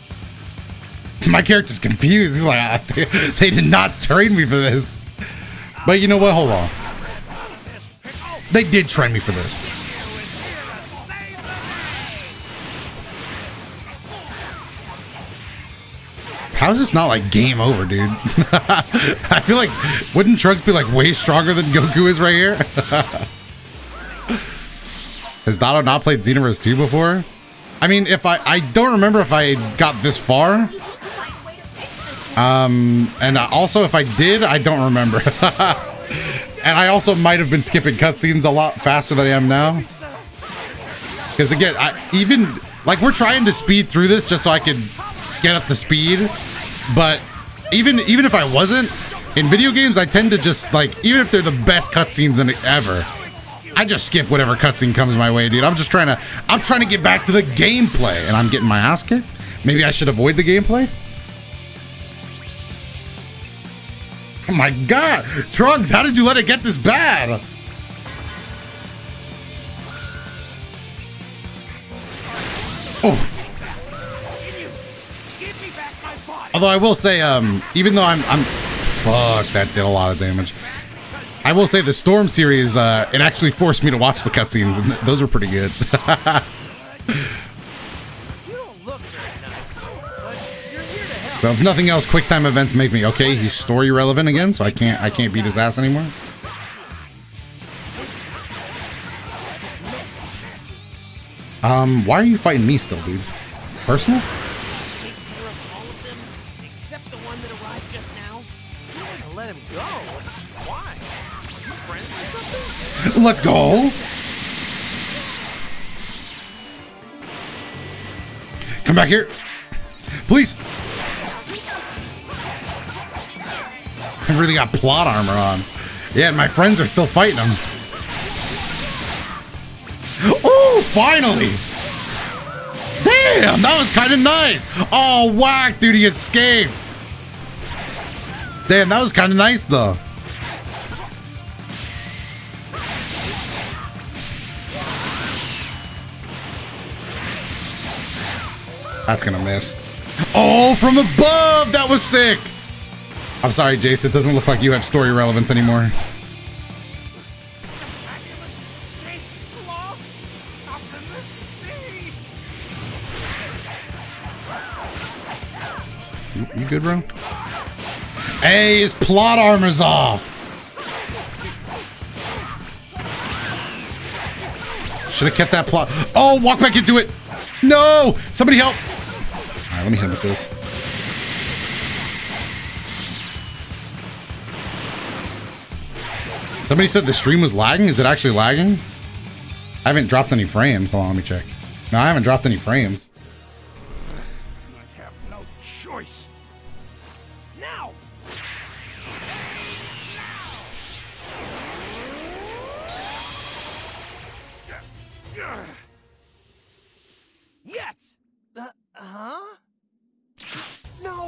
My character's confused. He's like, "Ah, they, they did not train me for this. But you know what? Hold on. They did train me for this. How is this not like game over, dude? I feel like wouldn't Trunks be like way stronger than Goku is right here? Has Doto not played Xenoverse 2 before? I mean, if I I don't remember if I got this far. Um, and also if I did, I don't remember. and I also might have been skipping cutscenes a lot faster than I am now. Because again, I even like we're trying to speed through this just so I can get up to speed. But even even if I wasn't in video games, I tend to just like even if they're the best cutscenes in ever, I just skip whatever cutscene comes my way, dude. I'm just trying to I'm trying to get back to the gameplay, and I'm getting my ass kicked. Maybe I should avoid the gameplay. Oh my god, Trunks, how did you let it get this bad? Oh. Although I will say, um, even though I'm, I'm, fuck, that did a lot of damage. I will say the Storm series, uh, it actually forced me to watch the cutscenes, and those were pretty good. so if nothing else, QuickTime events make me okay. He's story relevant again, so I can't, I can't beat his ass anymore. Um, why are you fighting me still, dude? Personal? Let's go. Come back here. Please. I've really got plot armor on. Yeah, and my friends are still fighting him. Oh, finally! Damn, that was kind of nice. Oh, whack, dude, he escaped. Damn, that was kind of nice, though. That's gonna miss. Oh, from above! That was sick! I'm sorry, Jeice. It doesn't look like you have story relevance anymore. You, good, bro? Hey, his plot armor's off! Should have kept that plot. Oh, walk back into it! No! Somebody help! Let me with this. Somebody said the stream was lagging. Is it actually lagging? I haven't dropped any frames. Hold on, let me check. No, I haven't dropped any frames.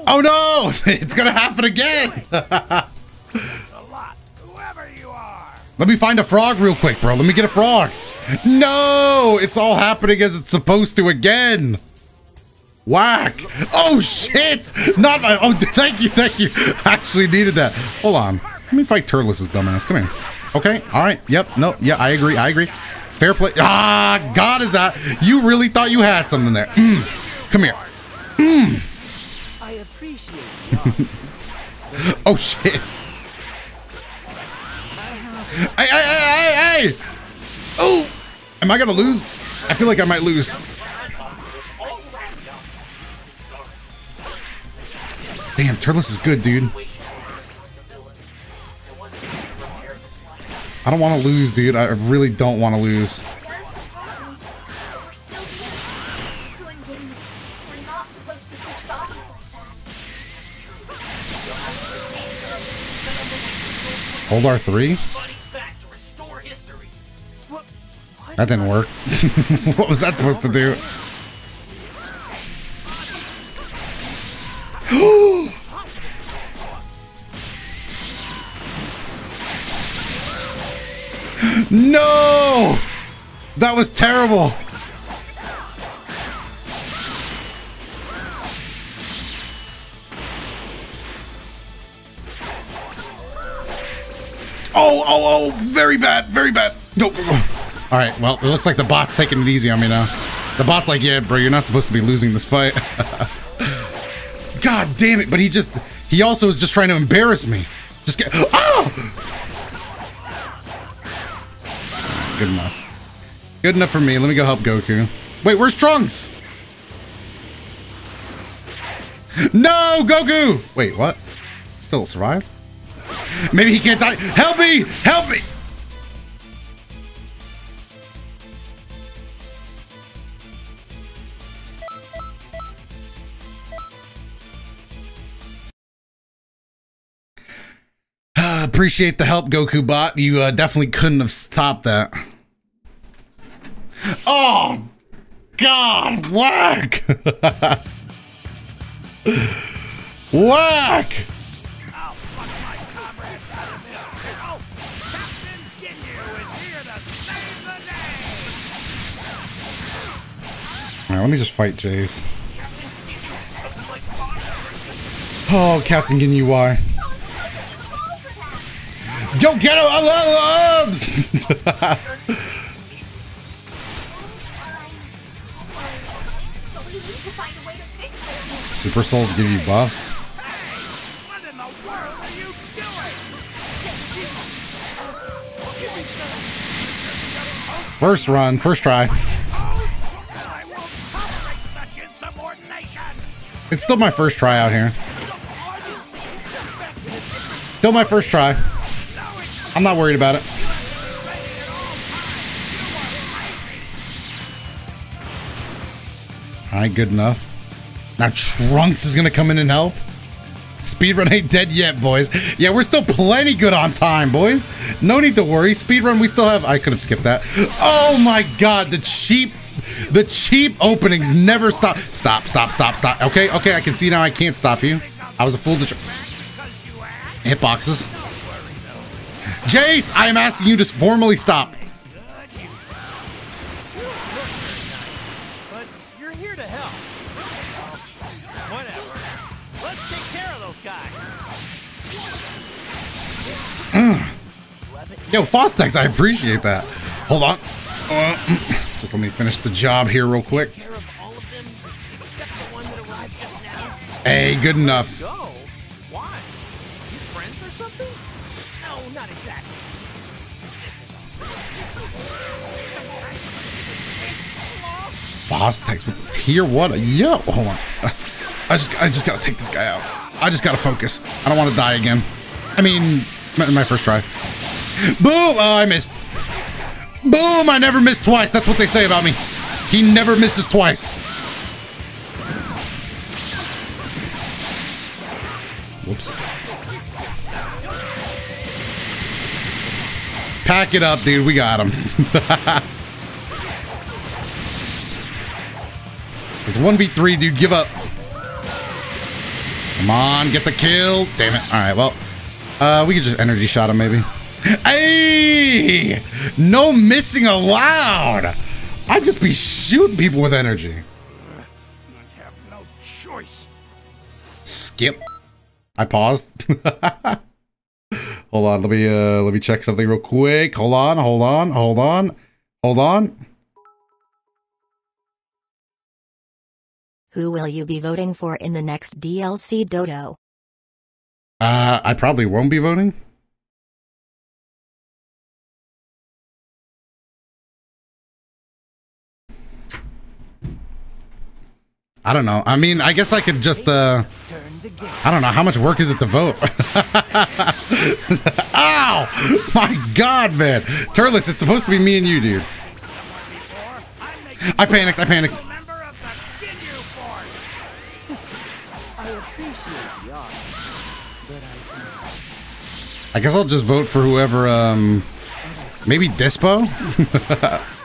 Oh no! It's gonna happen again! It's a lot, whoever you are. Let me find a frog real quick, bro. Let me get a frog. No! It's all happening as it's supposed to again. Whack! Oh shit! Not my. Oh, thank you, thank you. I actually needed that. Hold on. Let me fight Turles' dumbass. Come here. Okay. All right. Yep. No. Yeah. I agree. I agree. Fair play. Ah, God is that. You really thought you had something there. Mm. Come here. I appreciate the offer. Oh shit. Hey, hey, hey, hey, hey! Oh! Am I gonna lose? I feel like I might lose. Damn, Turles is good, dude. I don't want to lose, dude. I really don't want to lose. Hold R3? That didn't work. what was that supposed to do? no! That was terrible. Oh, oh, oh, very bad, very bad. Go, go, go. All right, well, it looks like the bot's taking it easy on me now. The bot's like, yeah, bro, you're not supposed to be losing this fight. God damn it, but he just, he also is just trying to embarrass me. Just get, oh! Good enough. Good enough for me. Let me go help Goku. Wait, where's Trunks? No, Goku! Wait, what? Still survived? Maybe he can't die. Help me! Help me! Appreciate the help, Goku bot. You uh, definitely couldn't have stopped that. Oh, God! Whack! Whack! All right, let me just fight Jeice. Oh, Captain Ginyu, why? Go get him! Oh, oh, oh. Super Souls give you buffs? First run, first try. It's still my first try out here. Still my first try. I'm not worried about it. Alright, good enough. Now Trunks is gonna come in and help. Speedrun ain't dead yet, boys. Yeah, we're still plenty good on time, boys. No need to worry. Speedrun, we still have. I could have skipped that. Oh my god, the cheap, the cheap openings never stop. Stop, stop, stop, stop. Okay, okay, I can see now. I can't stop you. I was a fool to. Hitboxes. Jeice, I am asking you to formally stop. You're here to help. Whatever. Let's take care of those guys. Yo, Fostex, I appreciate that. Hold on. Uh, just let me finish the job here real quick. Care of all of them except the one that arrived just now. Hey, good enough. Go? Why? You friends or something? No, not exactly. This is Fostex with the tier what? A, yo, hold on. I just, I just gotta take this guy out. I just gotta focus. I don't want to die again. I mean, my, my first try. Boom! Oh, I missed. Boom! I never missed twice. That's what they say about me. He never misses twice. Whoops. Pack it up, dude. We got him. it's 1v3, dude. Give up. Come on, get the kill. Damn it. All right, well, uh, we could just energy shot him, maybe. Hey! No missing allowed! I'd just be shooting people with energy. I have no choice. Skip. I paused. hold on, let me uh let me check something real quick. Hold on, hold on, hold on, hold on. Who will you be voting for in the next DLC Doto? Uh I probably won't be voting. I don't know. I mean, I guess I could just uh. I don't know how much work is it to vote. Ow! My God, man, Turles, it's supposed to be me and you, dude. I panicked. I panicked. I guess I'll just vote for whoever. Um, maybe Dispo.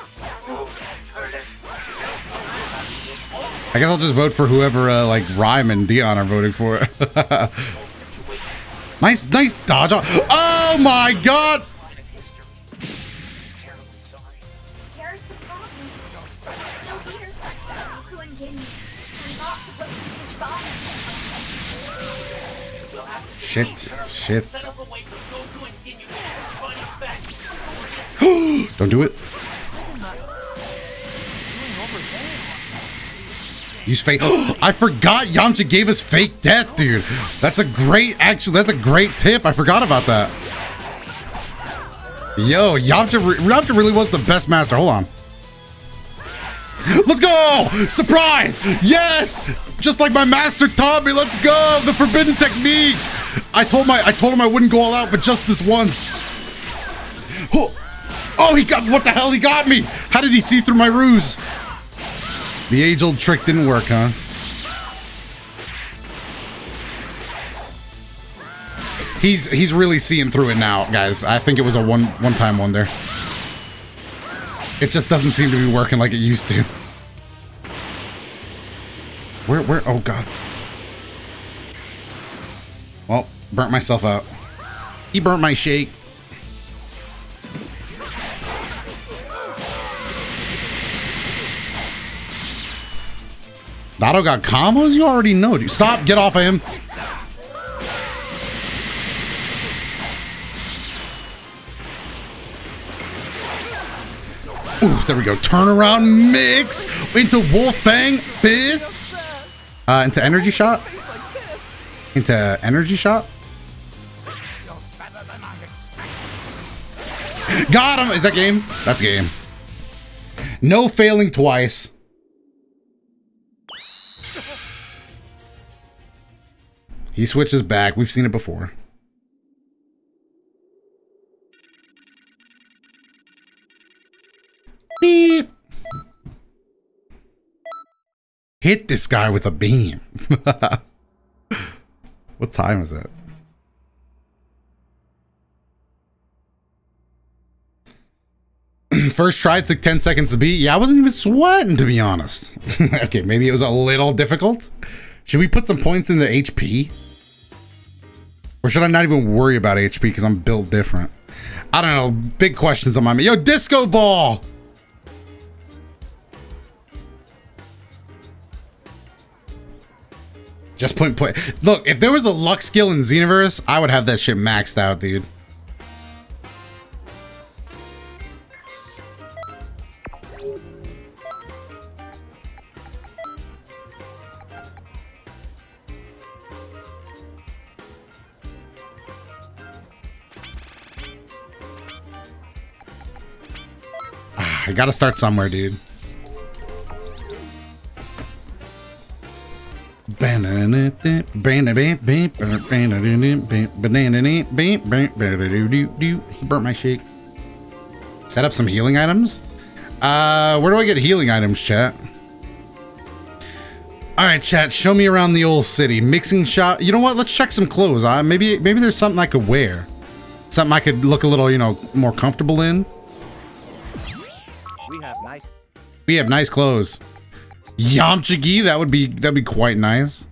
I guess I'll just vote for whoever, uh, like Rhyme and Dion are voting for. nice, nice dodge. Oh my God! Shit, shit. Don't do it. Use fake. I forgot Yamcha gave us fake death, dude. That's a great, actually, that's a great tip. I forgot about that. Yo, Yamcha, Yamcha really was the best master. Hold on. Let's go! Surprise! Yes! Just like my master taught me. Let's go! The forbidden technique. I told my, I told him I wouldn't go all out, but just this once. Oh, oh, he got what the hell? He got me. How did he see through my ruse? The age-old trick didn't work, huh? He's he's really seeing through it now, guys. I think it was a one one time wonder. It just doesn't seem to be working like it used to. Where where oh god. Well, burnt myself out. He burnt my shake. Doto got combos? You already know, dude. Stop, get off of him. Ooh, there we go. Turn around mix into Wolf Fang Fist. Uh, into Energy Shot. Into Energy Shot. Got him. Is that game? That's game. No failing twice. He switches back. We've seen it before. Beep. Hit this guy with a beam. what time is it? First try it took 10 seconds to beat. Yeah, I wasn't even sweating, to be honest. okay, maybe it was a little difficult. Should we put some points into HP? Or should I not even worry about HP because I'm built different? I don't know. Big questions on my mind. Yo, Disco Ball! Just point point. Look, if there was a luck skill in Xenoverse, I would have that shit maxed out, dude. I gotta start somewhere, dude. He burnt my shake. Set up some healing items. Uh, where do I get healing items, chat? All right, chat. Show me around the old city. Mixing shop. You know what? Let's check some clothes. Uh, maybe maybe there's something I could wear. Something I could look a little, you know, more comfortable in. We have nice clothes. Yamchagi, that would be that'd be quite nice.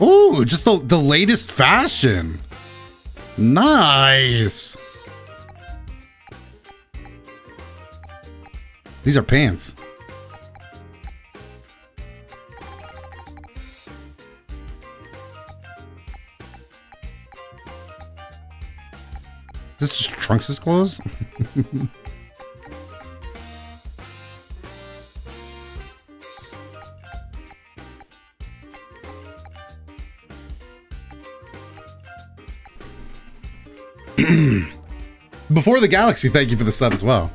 Ooh, just the, the latest fashion. Nice. These are pants. This just Trunks' clothes? Before the galaxy, thank you for the sub as well.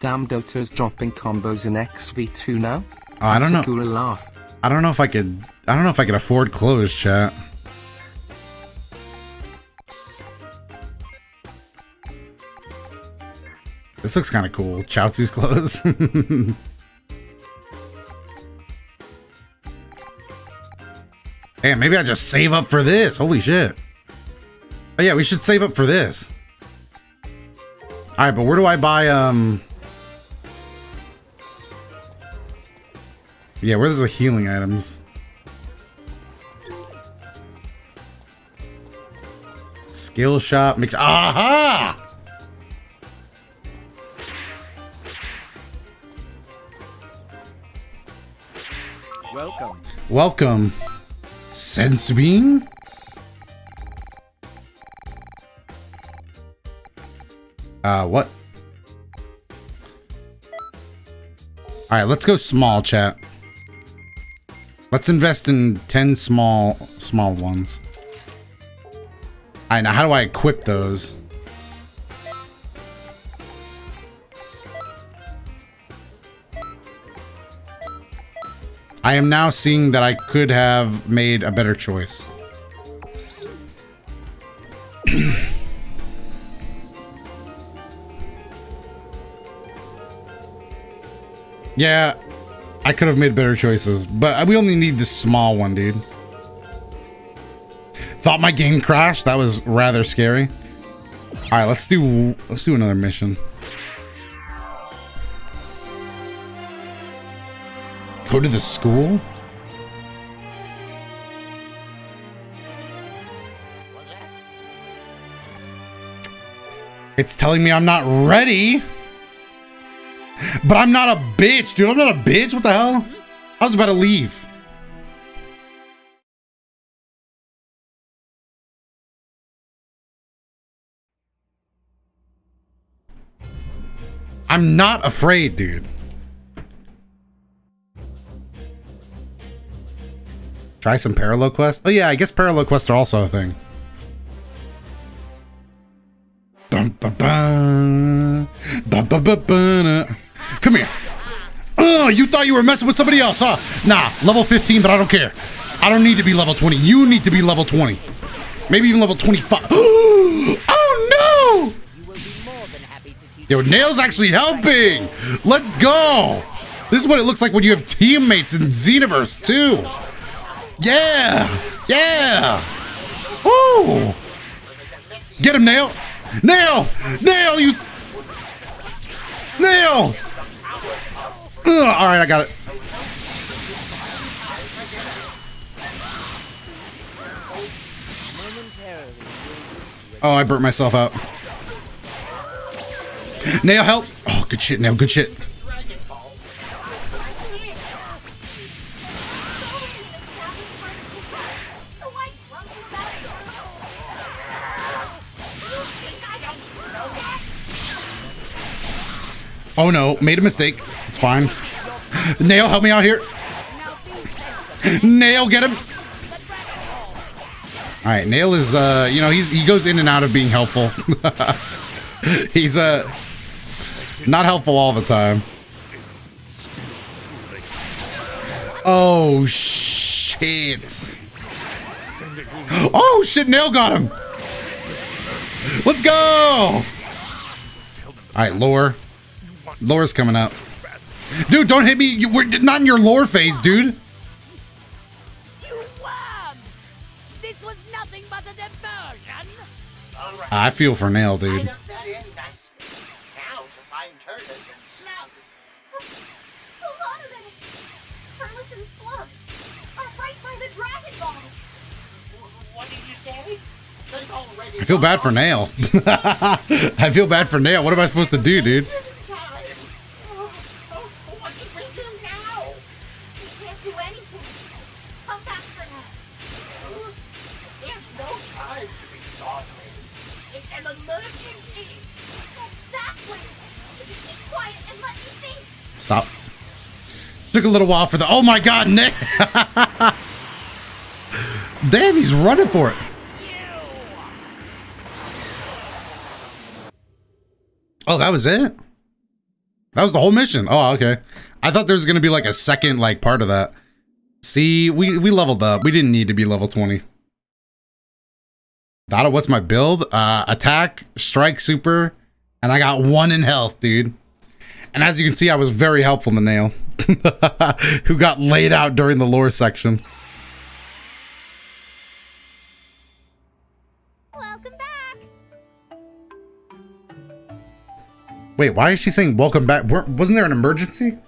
Damn Doto's dropping combos in XV2 now. I don't know. I don't know if I could. I don't know if I could afford clothes, chat. This looks kind of cool. Chiaotzu's clothes. Damn, maybe I just save up for this. Holy shit. Oh yeah, we should save up for this. All right, but where do I buy um? Yeah, where's the healing items? Skill shop. Aha! Welcome. Welcome, Sensebean. Uh, what? All right, let's go small, chat. Let's invest in 10 small, small ones. All right, now how do I equip those? I am now seeing that I could have made a better choice. yeah, I could have made better choices, but we only need this small one, dude. Thought my game crashed. That was rather scary. All right, let's do let's do another mission. Go to the school? It's telling me I'm not ready. But I'm not a bitch, dude. I'm not a bitch. What the hell? I was about to leave. I'm not afraid, dude. Try some parallel quests. Oh yeah, I guess parallel quests are also a thing. Bum, ba, ba. Ba. Come here. Oh, you thought you were messing with somebody else, huh? Nah, level 15, but I don't care. I don't need to be level 20. You need to be level 20. Maybe even level 25. oh no! Yo, Nail's actually helping. Let's go. This is what it looks like when you have teammates in Xenoverse 2. Yeah, yeah. Ooh. Get him, Nail. Nail, Nail, you. Nail. Ugh, all right, I got it. Oh, I burnt myself out. Nail, help. Oh, good shit, Nail. Good shit. Oh no, made a mistake. It's fine. Nail, help me out here. Nail, get him. All right, Nail is uh, you know, he's he goes in and out of being helpful. he's uh not helpful all the time. Oh shit. Oh shit, Nail got him. Let's go. All right, lore. Lore's coming up. Dude, don't hit me. You, we're not in your lore phase, dude. You worms! This was nothing but a diversion! I feel for Nail, dude. Now to find Turles and Slug. Hold on a minute. Turles and slugs are right by the Dragon Ball. I feel bad for Nail. I feel bad for Nail. What am I supposed to do, dude? Took a little while for the. Oh my god, Nick! Damn, he's running for it. Oh, that was it? That was the whole mission. Oh, okay. I thought there was gonna be like a second like part of that. See, we we leveled up. We didn't need to be level 20. Dada, what's my build? Uh attack, strike super, and I got one in health, dude. And as you can see, I was very helpful in the Nail, who got laid out during the lore section. Welcome back. Wait, why is she saying welcome back? Weren't- Wasn't there an emergency?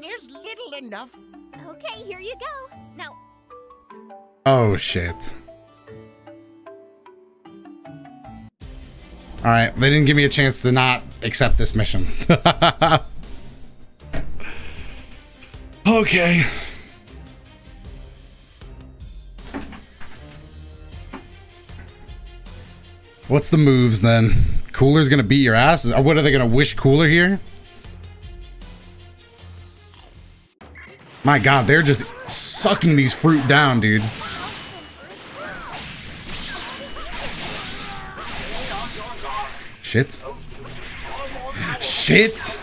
There's little enough. Okay, here you go. Now, Oh shit. All right, they didn't give me a chance to not accept this mission. okay. What's the moves then? Cooler's gonna beat your ass? What are they gonna wish Cooler here? My god, they're just sucking these fruit down, dude. Shit. Shit.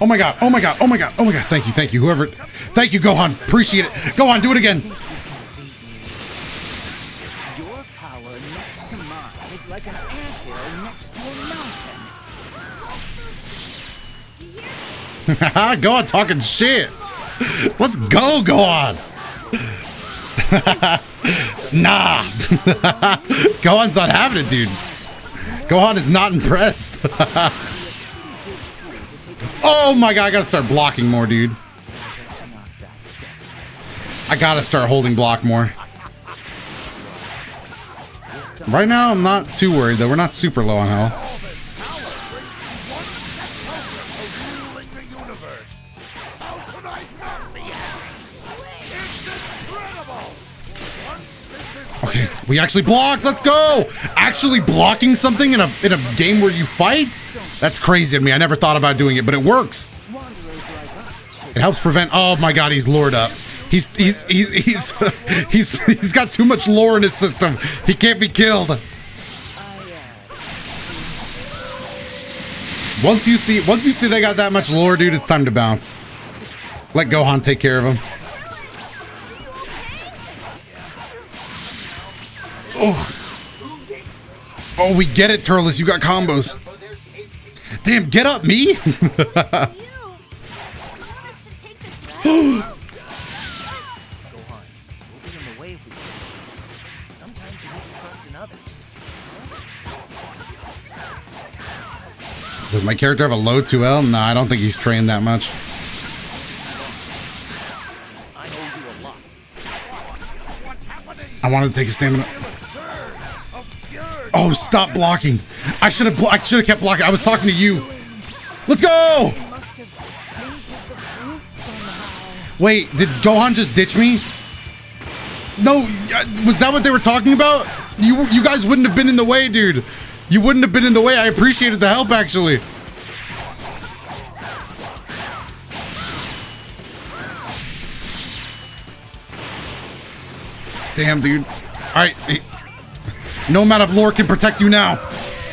Oh my god. Oh my god. Oh my god. Oh my god. Thank you. Thank you. Whoever. Thank you, Gohan. Appreciate it. Go on. Do it again. Your power next to mine is like an anthill next to a mountain. go on talking shit. Let's go, go on. nah. Gohan's not having it, dude. Gohan is not impressed. Oh my god, I gotta start blocking more, dude. I gotta start holding block more. Right now, I'm not too worried though. We're not super low on health. Okay, we actually blocked. Let's go. Actually blocking something in a in a game where you fight? That's crazy to me. I never thought about doing it, but it works. It helps prevent. Oh my god, he's lured up. He's he's he's he's he's, he's got too much lore in his system. He can't be killed. Once you see once you see they got that much lore, dude, it's time to bounce. Let Gohan take care of him. Oh. Oh, we get it, Turles. You got combos. Damn, get up, me. you. You want us to take this right? Gohan, we'll be in the way if we stay. Sometimes you need to trust in others. Does my character have a low 2L? No, I don't think he's trained that much. I owe you a lot. what's happening. I wanted to take his stamina. Oh, stop blocking. I should have I should have kept blocking. I was talking to you. Let's go. Wait, did Gohan just ditch me? No, was that what they were talking about? You you guys wouldn't have been in the way, dude. You wouldn't have been in the way. I appreciated the help actually. Damn, dude. All right. No amount of lore can protect you now.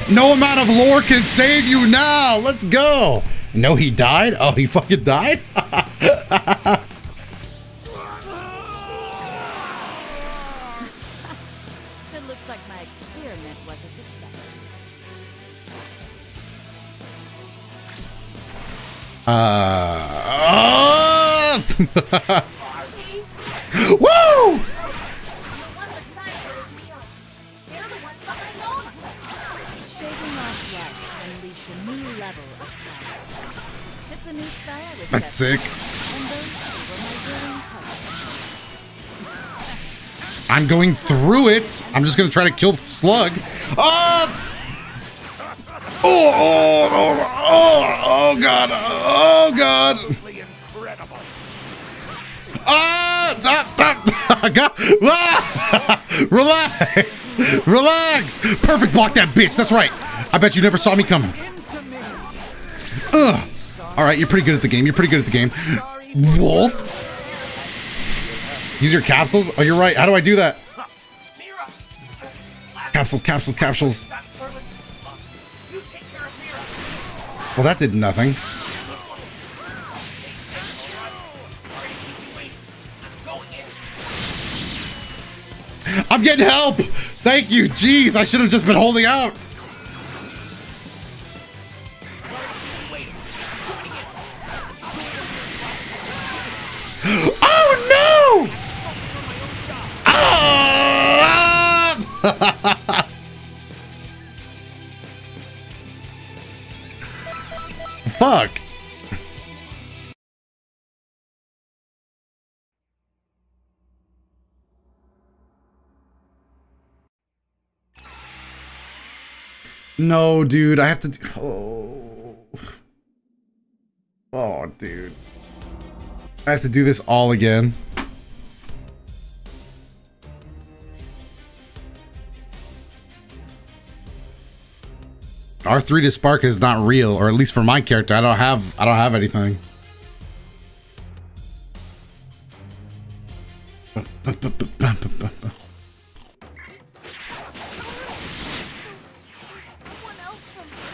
No amount of lore can save you now. Let's go. No, he died? Oh, he fucking died? It looks like That's sick. I'm going through it. I'm just gonna try to kill Slug. Oh! Oh, oh, oh, oh, oh god. Oh god. Ah! That, that, God. Ah! Relax. Relax. Perfect block that bitch. That's right. I bet you never saw me coming. Ugh. All right, you're pretty good at the game. You're pretty good at the game. Wolf? Use your capsules? Oh, you're right. How do I do that? Capsules, capsules, capsules. Well, that did nothing. I'm getting help. Thank you. Jeez, I should have just been holding out. Fuck. No, dude, I have to do. Oh. Oh, dude. I have to do this all again. R3 to spark is not real, or at least for my character, I don't have I don't have anything.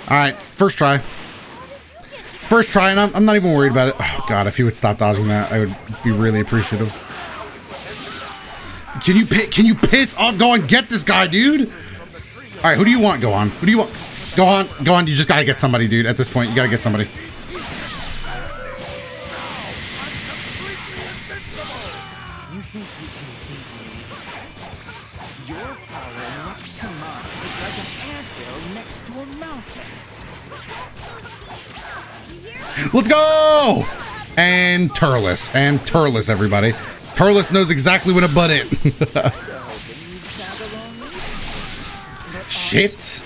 Alright, first try. First try, and I'm, I'm not even worried about it. Oh god, if he would stop dodging that, I would be really appreciative. Can you can you piss off? Go on, get this guy, dude. All right, who do you want? Go on. Who do you want? Go on, go on. You just gotta get somebody, dude. At this point, you gotta get somebody. You think you can beat me? Your power next to mine is like an anthill next to a mountain. Let's go! And Turles. And Turles, everybody. Turles knows exactly when to butt in. Shit.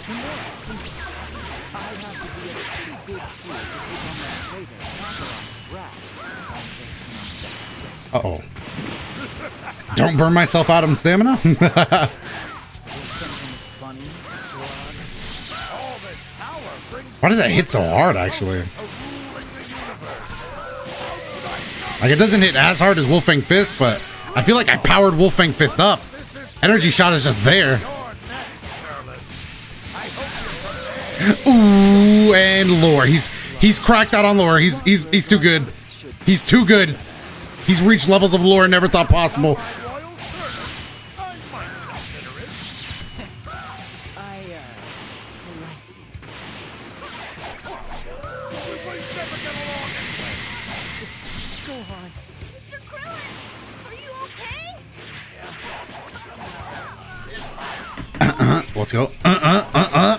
Uh oh. Don't burn myself out of stamina? Why does that hit so hard, actually? Like, it doesn't hit as hard as Wolf Fang Fist, but I feel like I powered Wolf Fang Fist up. Energy Shot is just there. Ooh, and lore. He's he's cracked out on lore. He's he's he's too good. He's too good. He's reached levels of lore I never thought possible. Uh, okay? Let's go. Uh uh uh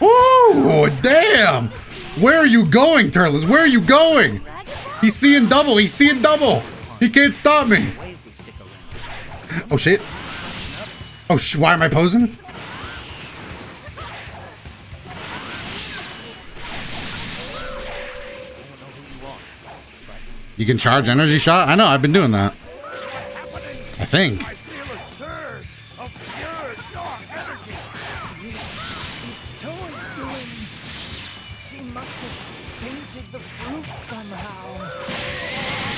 uh. Ooh, damn. Where are you going, Turles? Where are you going? He's seeing double. He's seeing double. He can't stop me. Oh shit. Oh sh. Why am I posing? You can charge energy shot. I know. I've been doing that. I think.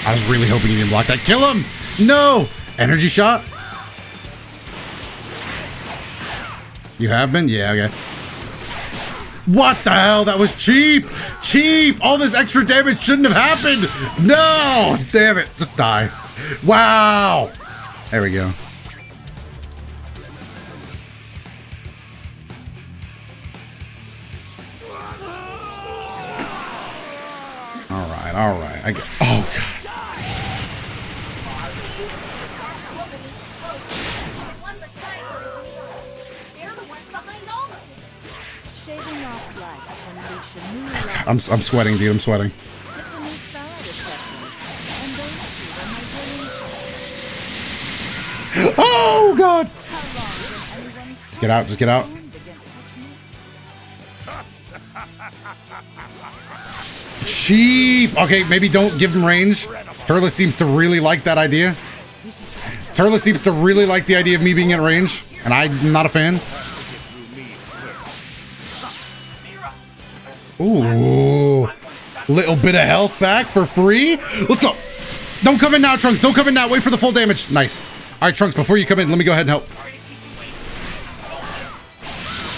I was really hoping you didn't block that. Kill him! No! Energy shot? You have been? Yeah, okay. What the hell? That was cheap! Cheap! All this extra damage shouldn't have happened! No! Damn it. Just die. Wow! There we go. Alright, alright. I get. Oh, God. I'm, I'm sweating, dude. I'm sweating. Oh, God. Just get out. Just get out. Cheap. Okay, maybe don't give him range. Turles seems to really like that idea. Turles seems to really like the idea of me being at range, and I'm not a fan. Ooh. Little bit of health back for free. Let's go. Don't come in now, Trunks. Don't come in now. Wait for the full damage. Nice. All right, Trunks, before you come in, let me go ahead and help.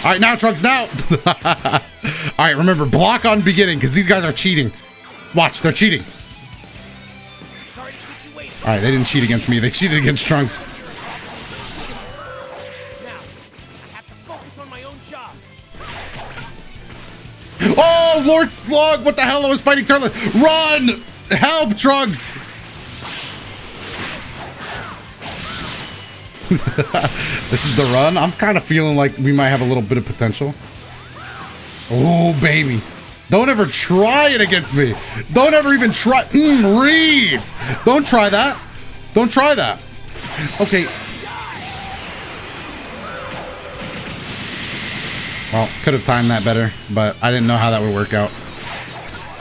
All right, now, Trunks, now. All right, remember, block on beginning because these guys are cheating. Watch, they're cheating. All right, they didn't cheat against me. They cheated against Trunks. Oh, Lord Slug! What the hell? I was fighting Turles. Run! Help, Trunks! this is the run. I'm kind of feeling like we might have a little bit of potential. Oh, baby. Don't ever try it against me. Don't ever even try. Mm, reads. Don't try that. Don't try that. Okay. Well, could have timed that better, but I didn't know how that would work out.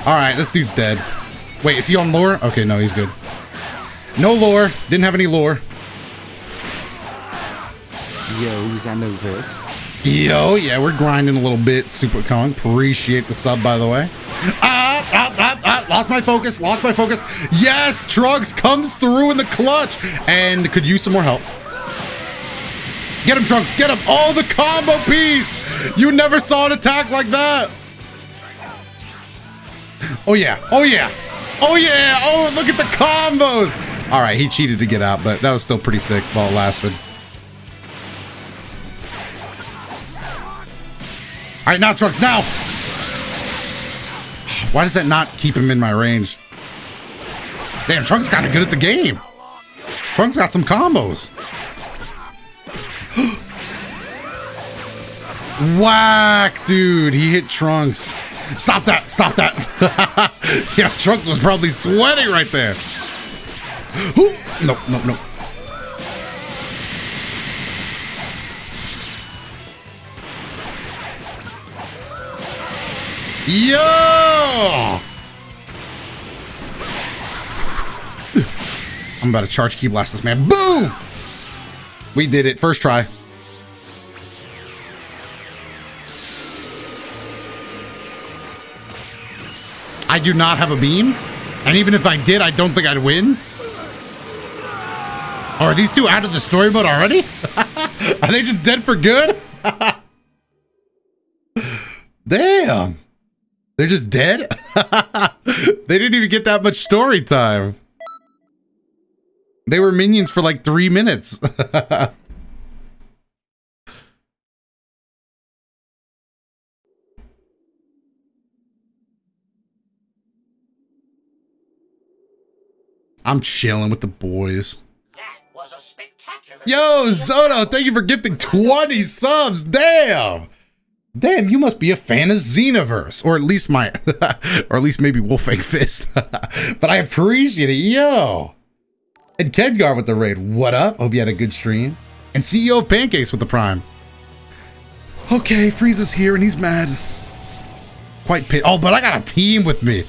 All right, this dude's dead. Wait, is he on lore? Okay, no, he's good. No lore. Didn't have any lore. Yo, Xenoverse. Yo, yeah, we're grinding a little bit. Super Kong. Appreciate the sub, by the way. Ah, ah, ah, ah, lost my focus. Lost my focus. Yes, Trunks comes through in the clutch and could use some more help. Get him, Trunks. Get him. Oh, the combo piece. You never saw an attack like that. Oh, yeah. Oh, yeah. Oh, yeah. Oh, look at the combos. All right, he cheated to get out, but that was still pretty sick while it lasted. All right, now, Trunks, now. Why does that not keep him in my range? Damn, Trunks kind of good at the game. Trunks got some combos. Whack, dude. He hit Trunks. Stop that. Stop that. yeah, Trunks was probably sweating right there. nope, nope, nope. Yo! I'm about to charge ki blast this man. Boom! We did it. First try. I do not have a beam. And even if I did, I don't think I'd win. Oh, are these two out of the story mode already? are they just dead for good? Damn. They're just dead? they didn't even get that much story time. They were minions for like three minutes. I'm chilling with the boys. That was a spectacular. Yo, Zoto, thank you for gifting 20 subs. Damn. Damn, you must be a fan of Xenoverse, or at least my, or at least maybe Wolf Fang Fist. but I appreciate it, yo. And Kedgar with the raid. What up? Hope you had a good stream. And CEO of Pancakes with the Prime. Okay, Frieza's here and he's mad. Quite pissed. Oh, but I got a team with me.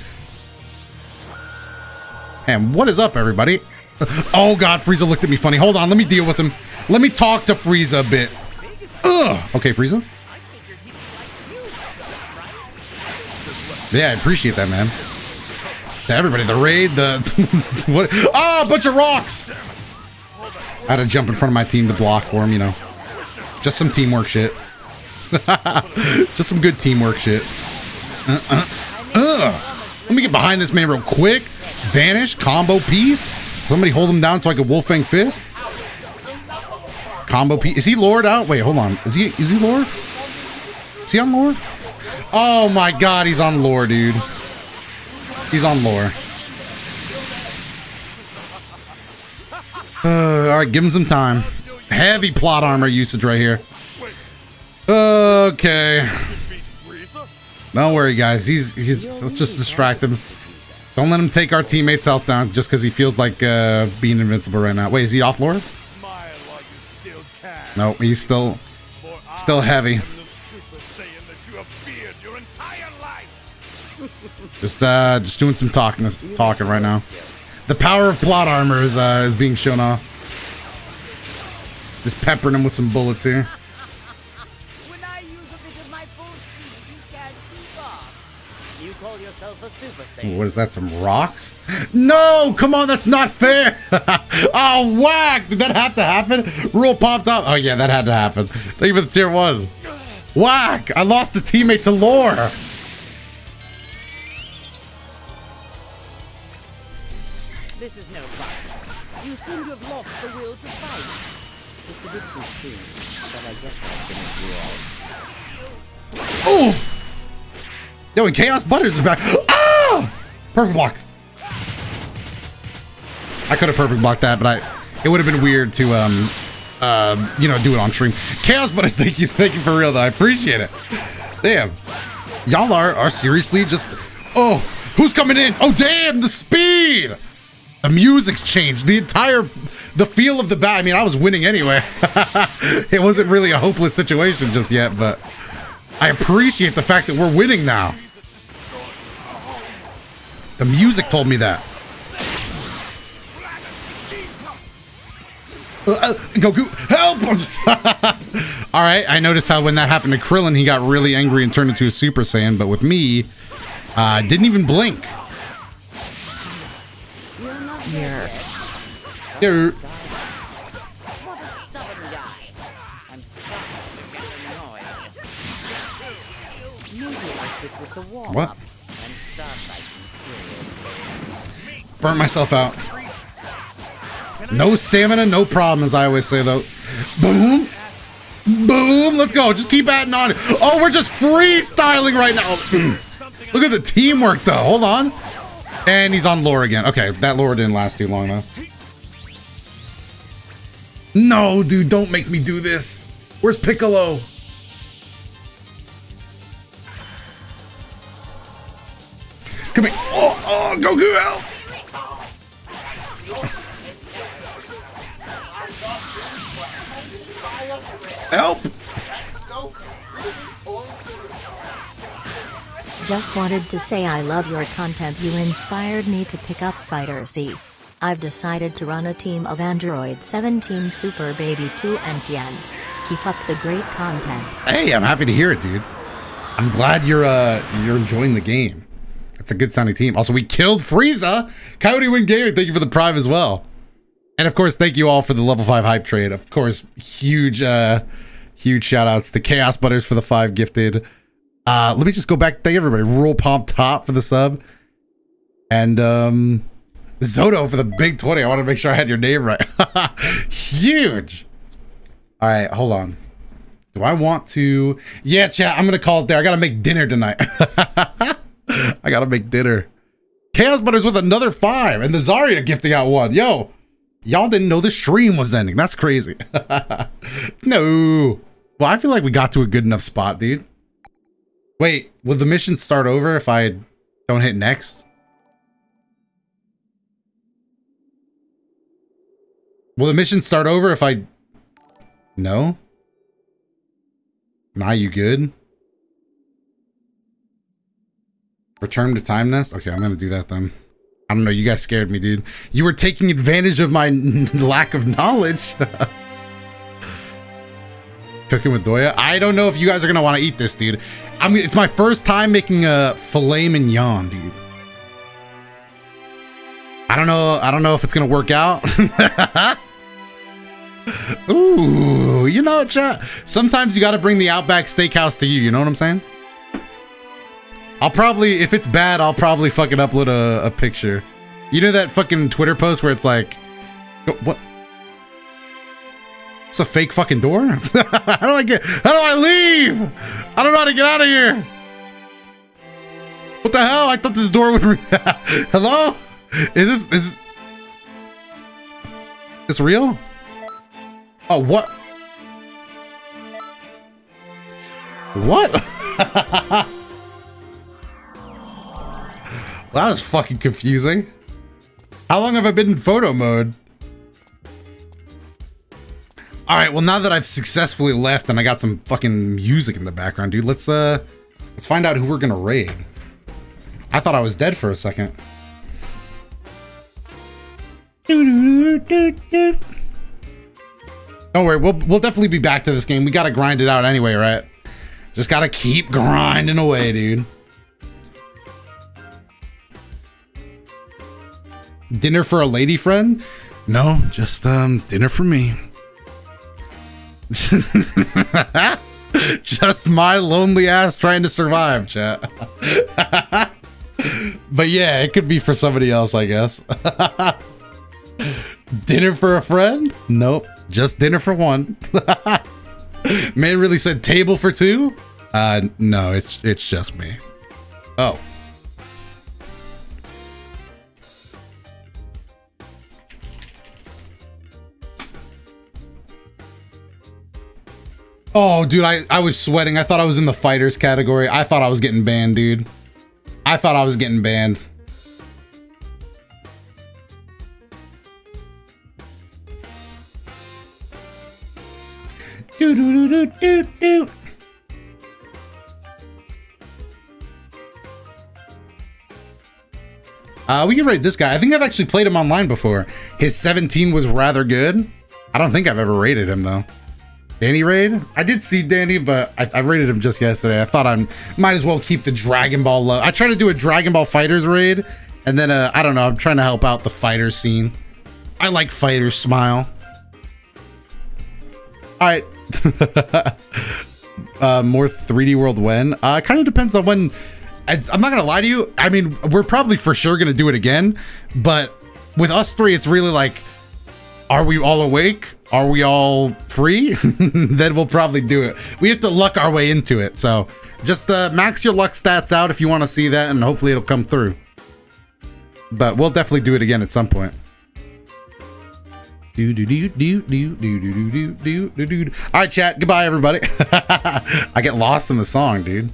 And what is up, everybody? Oh God, Frieza looked at me funny. Hold on, let me deal with him. Let me talk to Frieza a bit. Ugh. Okay, Frieza. Yeah, I appreciate that, man. To everybody, the raid, the what? Ah, a bunch of rocks. I had to jump in front of my team to block for him, you know. Just some teamwork shit. Just some good teamwork shit. Uh, uh, uh. Let me get behind this man real quick. Vanish, combo piece. Somebody hold him down so I can Wolf Fang Fist. Combo piece. Is he Lord out? Wait, hold on. Is he is he Lord? Is he on Lord? Oh my god, he's on lore, dude. He's on lore. Uh, Alright, give him some time. Heavy plot armor usage right here. Okay. Don't worry, guys. He's he's let's just distract him. Don't let him take our teammates' health down just because he feels like uh, being invincible right now. Wait, is he off can. No, he's still still heavy. just uh just doing some talking talking right now. The power of plot armor is uh, is being shown off. Just peppering him with some bullets here. What is that? Some rocks? No, come on, that's not fair. oh, whack! Did that have to happen? Rule popped up. Oh yeah, that had to happen. Thank you for the tier one. Whack! I lost the teammate to lore. This is no fun. You seem to have lost the will to fight. It's a bit too soon, but I guess that's gonna grow. Oh! Yo, and Chaos Butters is back. Ah! Perfect block. I could have perfect blocked that, but I it would have been weird to um uh you know do it on stream. Chaos Butters, thank you, thank you for real though. I appreciate it. Damn. Y'all are are seriously just oh who's coming in? Oh damn the speed! The music's changed. The entire the feel of the bat. I mean, I was winning anyway. it wasn't really a hopeless situation just yet, but I appreciate the fact that we're winning now. The music told me that. Uh, uh, Goku, help! All right, I noticed how when that happened to Krillin, he got really angry and turned into a Super Saiyan. But with me, uh, didn't even blink. Here. There- What Burnt myself out. No stamina, no problem, as I always say, though. Boom. Boom. Let's go. Just keep adding on. Oh, we're just freestyling right now. Look at the teamwork, though. Hold on. And he's on lore again. Okay, that lore didn't last too long, though. No, dude, don't make me do this. Where's Piccolo? Come here. Oh, oh, Goku, help. Help! Just wanted to say I love your content. You inspired me to pick up FighterZ. I've decided to run a team of Android 17 Super Baby 2 and Tien. Keep up the great content. Hey, I'm happy to hear it, dude. I'm glad you're uh you're enjoying the game. It's a good sounding team. Also, we killed Frieza. Coyote Wing Gaming, thank you for the prime as well. And of course, thank you all for the level five hype trade. Of course, huge uh huge shout outs to Chaos Butters for the five gifted. Uh let me just go back. Thank everybody. Rural Pomp Top for the sub. And um Zoto for the big 20. I want to make sure I had your name right. huge. All right, hold on. Do I want to? Yeah, chat. I'm gonna call it there. I gotta make dinner tonight. I gotta make dinner. Chaos Butters with another five, and the Zarya gifting out one. Yo, y'all didn't know the stream was ending. That's crazy. no. Well, I feel like we got to a good enough spot, dude. Wait, will the mission start over if I don't hit next? Will the mission start over if I no? Nah, you good? Return to time nest? Okay, I'm gonna do that then. I don't know, you guys scared me, dude. You were taking advantage of my lack of knowledge. Cooking with Doya? I don't know if you guys are gonna want to eat this, dude. I mean, it's my first time making a filet mignon, dude. I don't know. I don't know if it's gonna work out. Ooh, you know. Sometimes you got to bring the Outback Steakhouse to you. You know what I'm saying? I'll probably, if it's bad, I'll probably fucking upload a, a picture. You know that fucking Twitter post where it's like, what? It's a fake fucking door. how do I get? How do I leave? I don't know how to get out of here. What the hell? I thought this door would. Hello? Is this is this real? Oh, what? What? That was fucking confusing. How long have I been in photo mode? All right, well now that I've successfully left and I got some fucking music in the background, dude, let's uh let's find out who we're to raid. I thought I was dead for a second. Don't worry, we'll we'll definitely be back to this game. We got to grind it out anyway, right? Just got to keep grinding away, dude. Dinner for a lady friend? No, just um dinner for me. just my lonely ass trying to survive, chat. but yeah, it could be for somebody else, I guess. dinner for a friend? Nope, just dinner for one. Man really said table for two? Uh no, it's it's just me. Oh. Oh, dude, I, I was sweating. I thought I was in the FighterZ category. I thought I was getting banned, dude. I thought I was getting banned. Do do do do do do. Uh, we can rate this guy. I think I've actually played him online before. His 17 was rather good. I don't think I've ever rated him though. Danny raid? I did see Danny, but I, I rated him just yesterday. I thought I might as well keep the Dragon Ball low. I tried to do a Dragon Ball FighterZ raid, and then uh, I don't know. I'm trying to help out the fighter scene. I like fighters smile. All right. uh, more 3D World when? Uh, kind of depends on when. I'm not gonna lie to you. I mean, we're probably for sure gonna do it again, but with us three, it's really like, are we all awake? Are we all free? then we'll probably do it. We have to luck our way into it. So just uh, max your luck stats out if you want to see that, and hopefully it'll come through. But we'll definitely do it again at some point. Do do do do do do do do do do do. All right, chat. Goodbye, everybody. I get lost in the song, dude.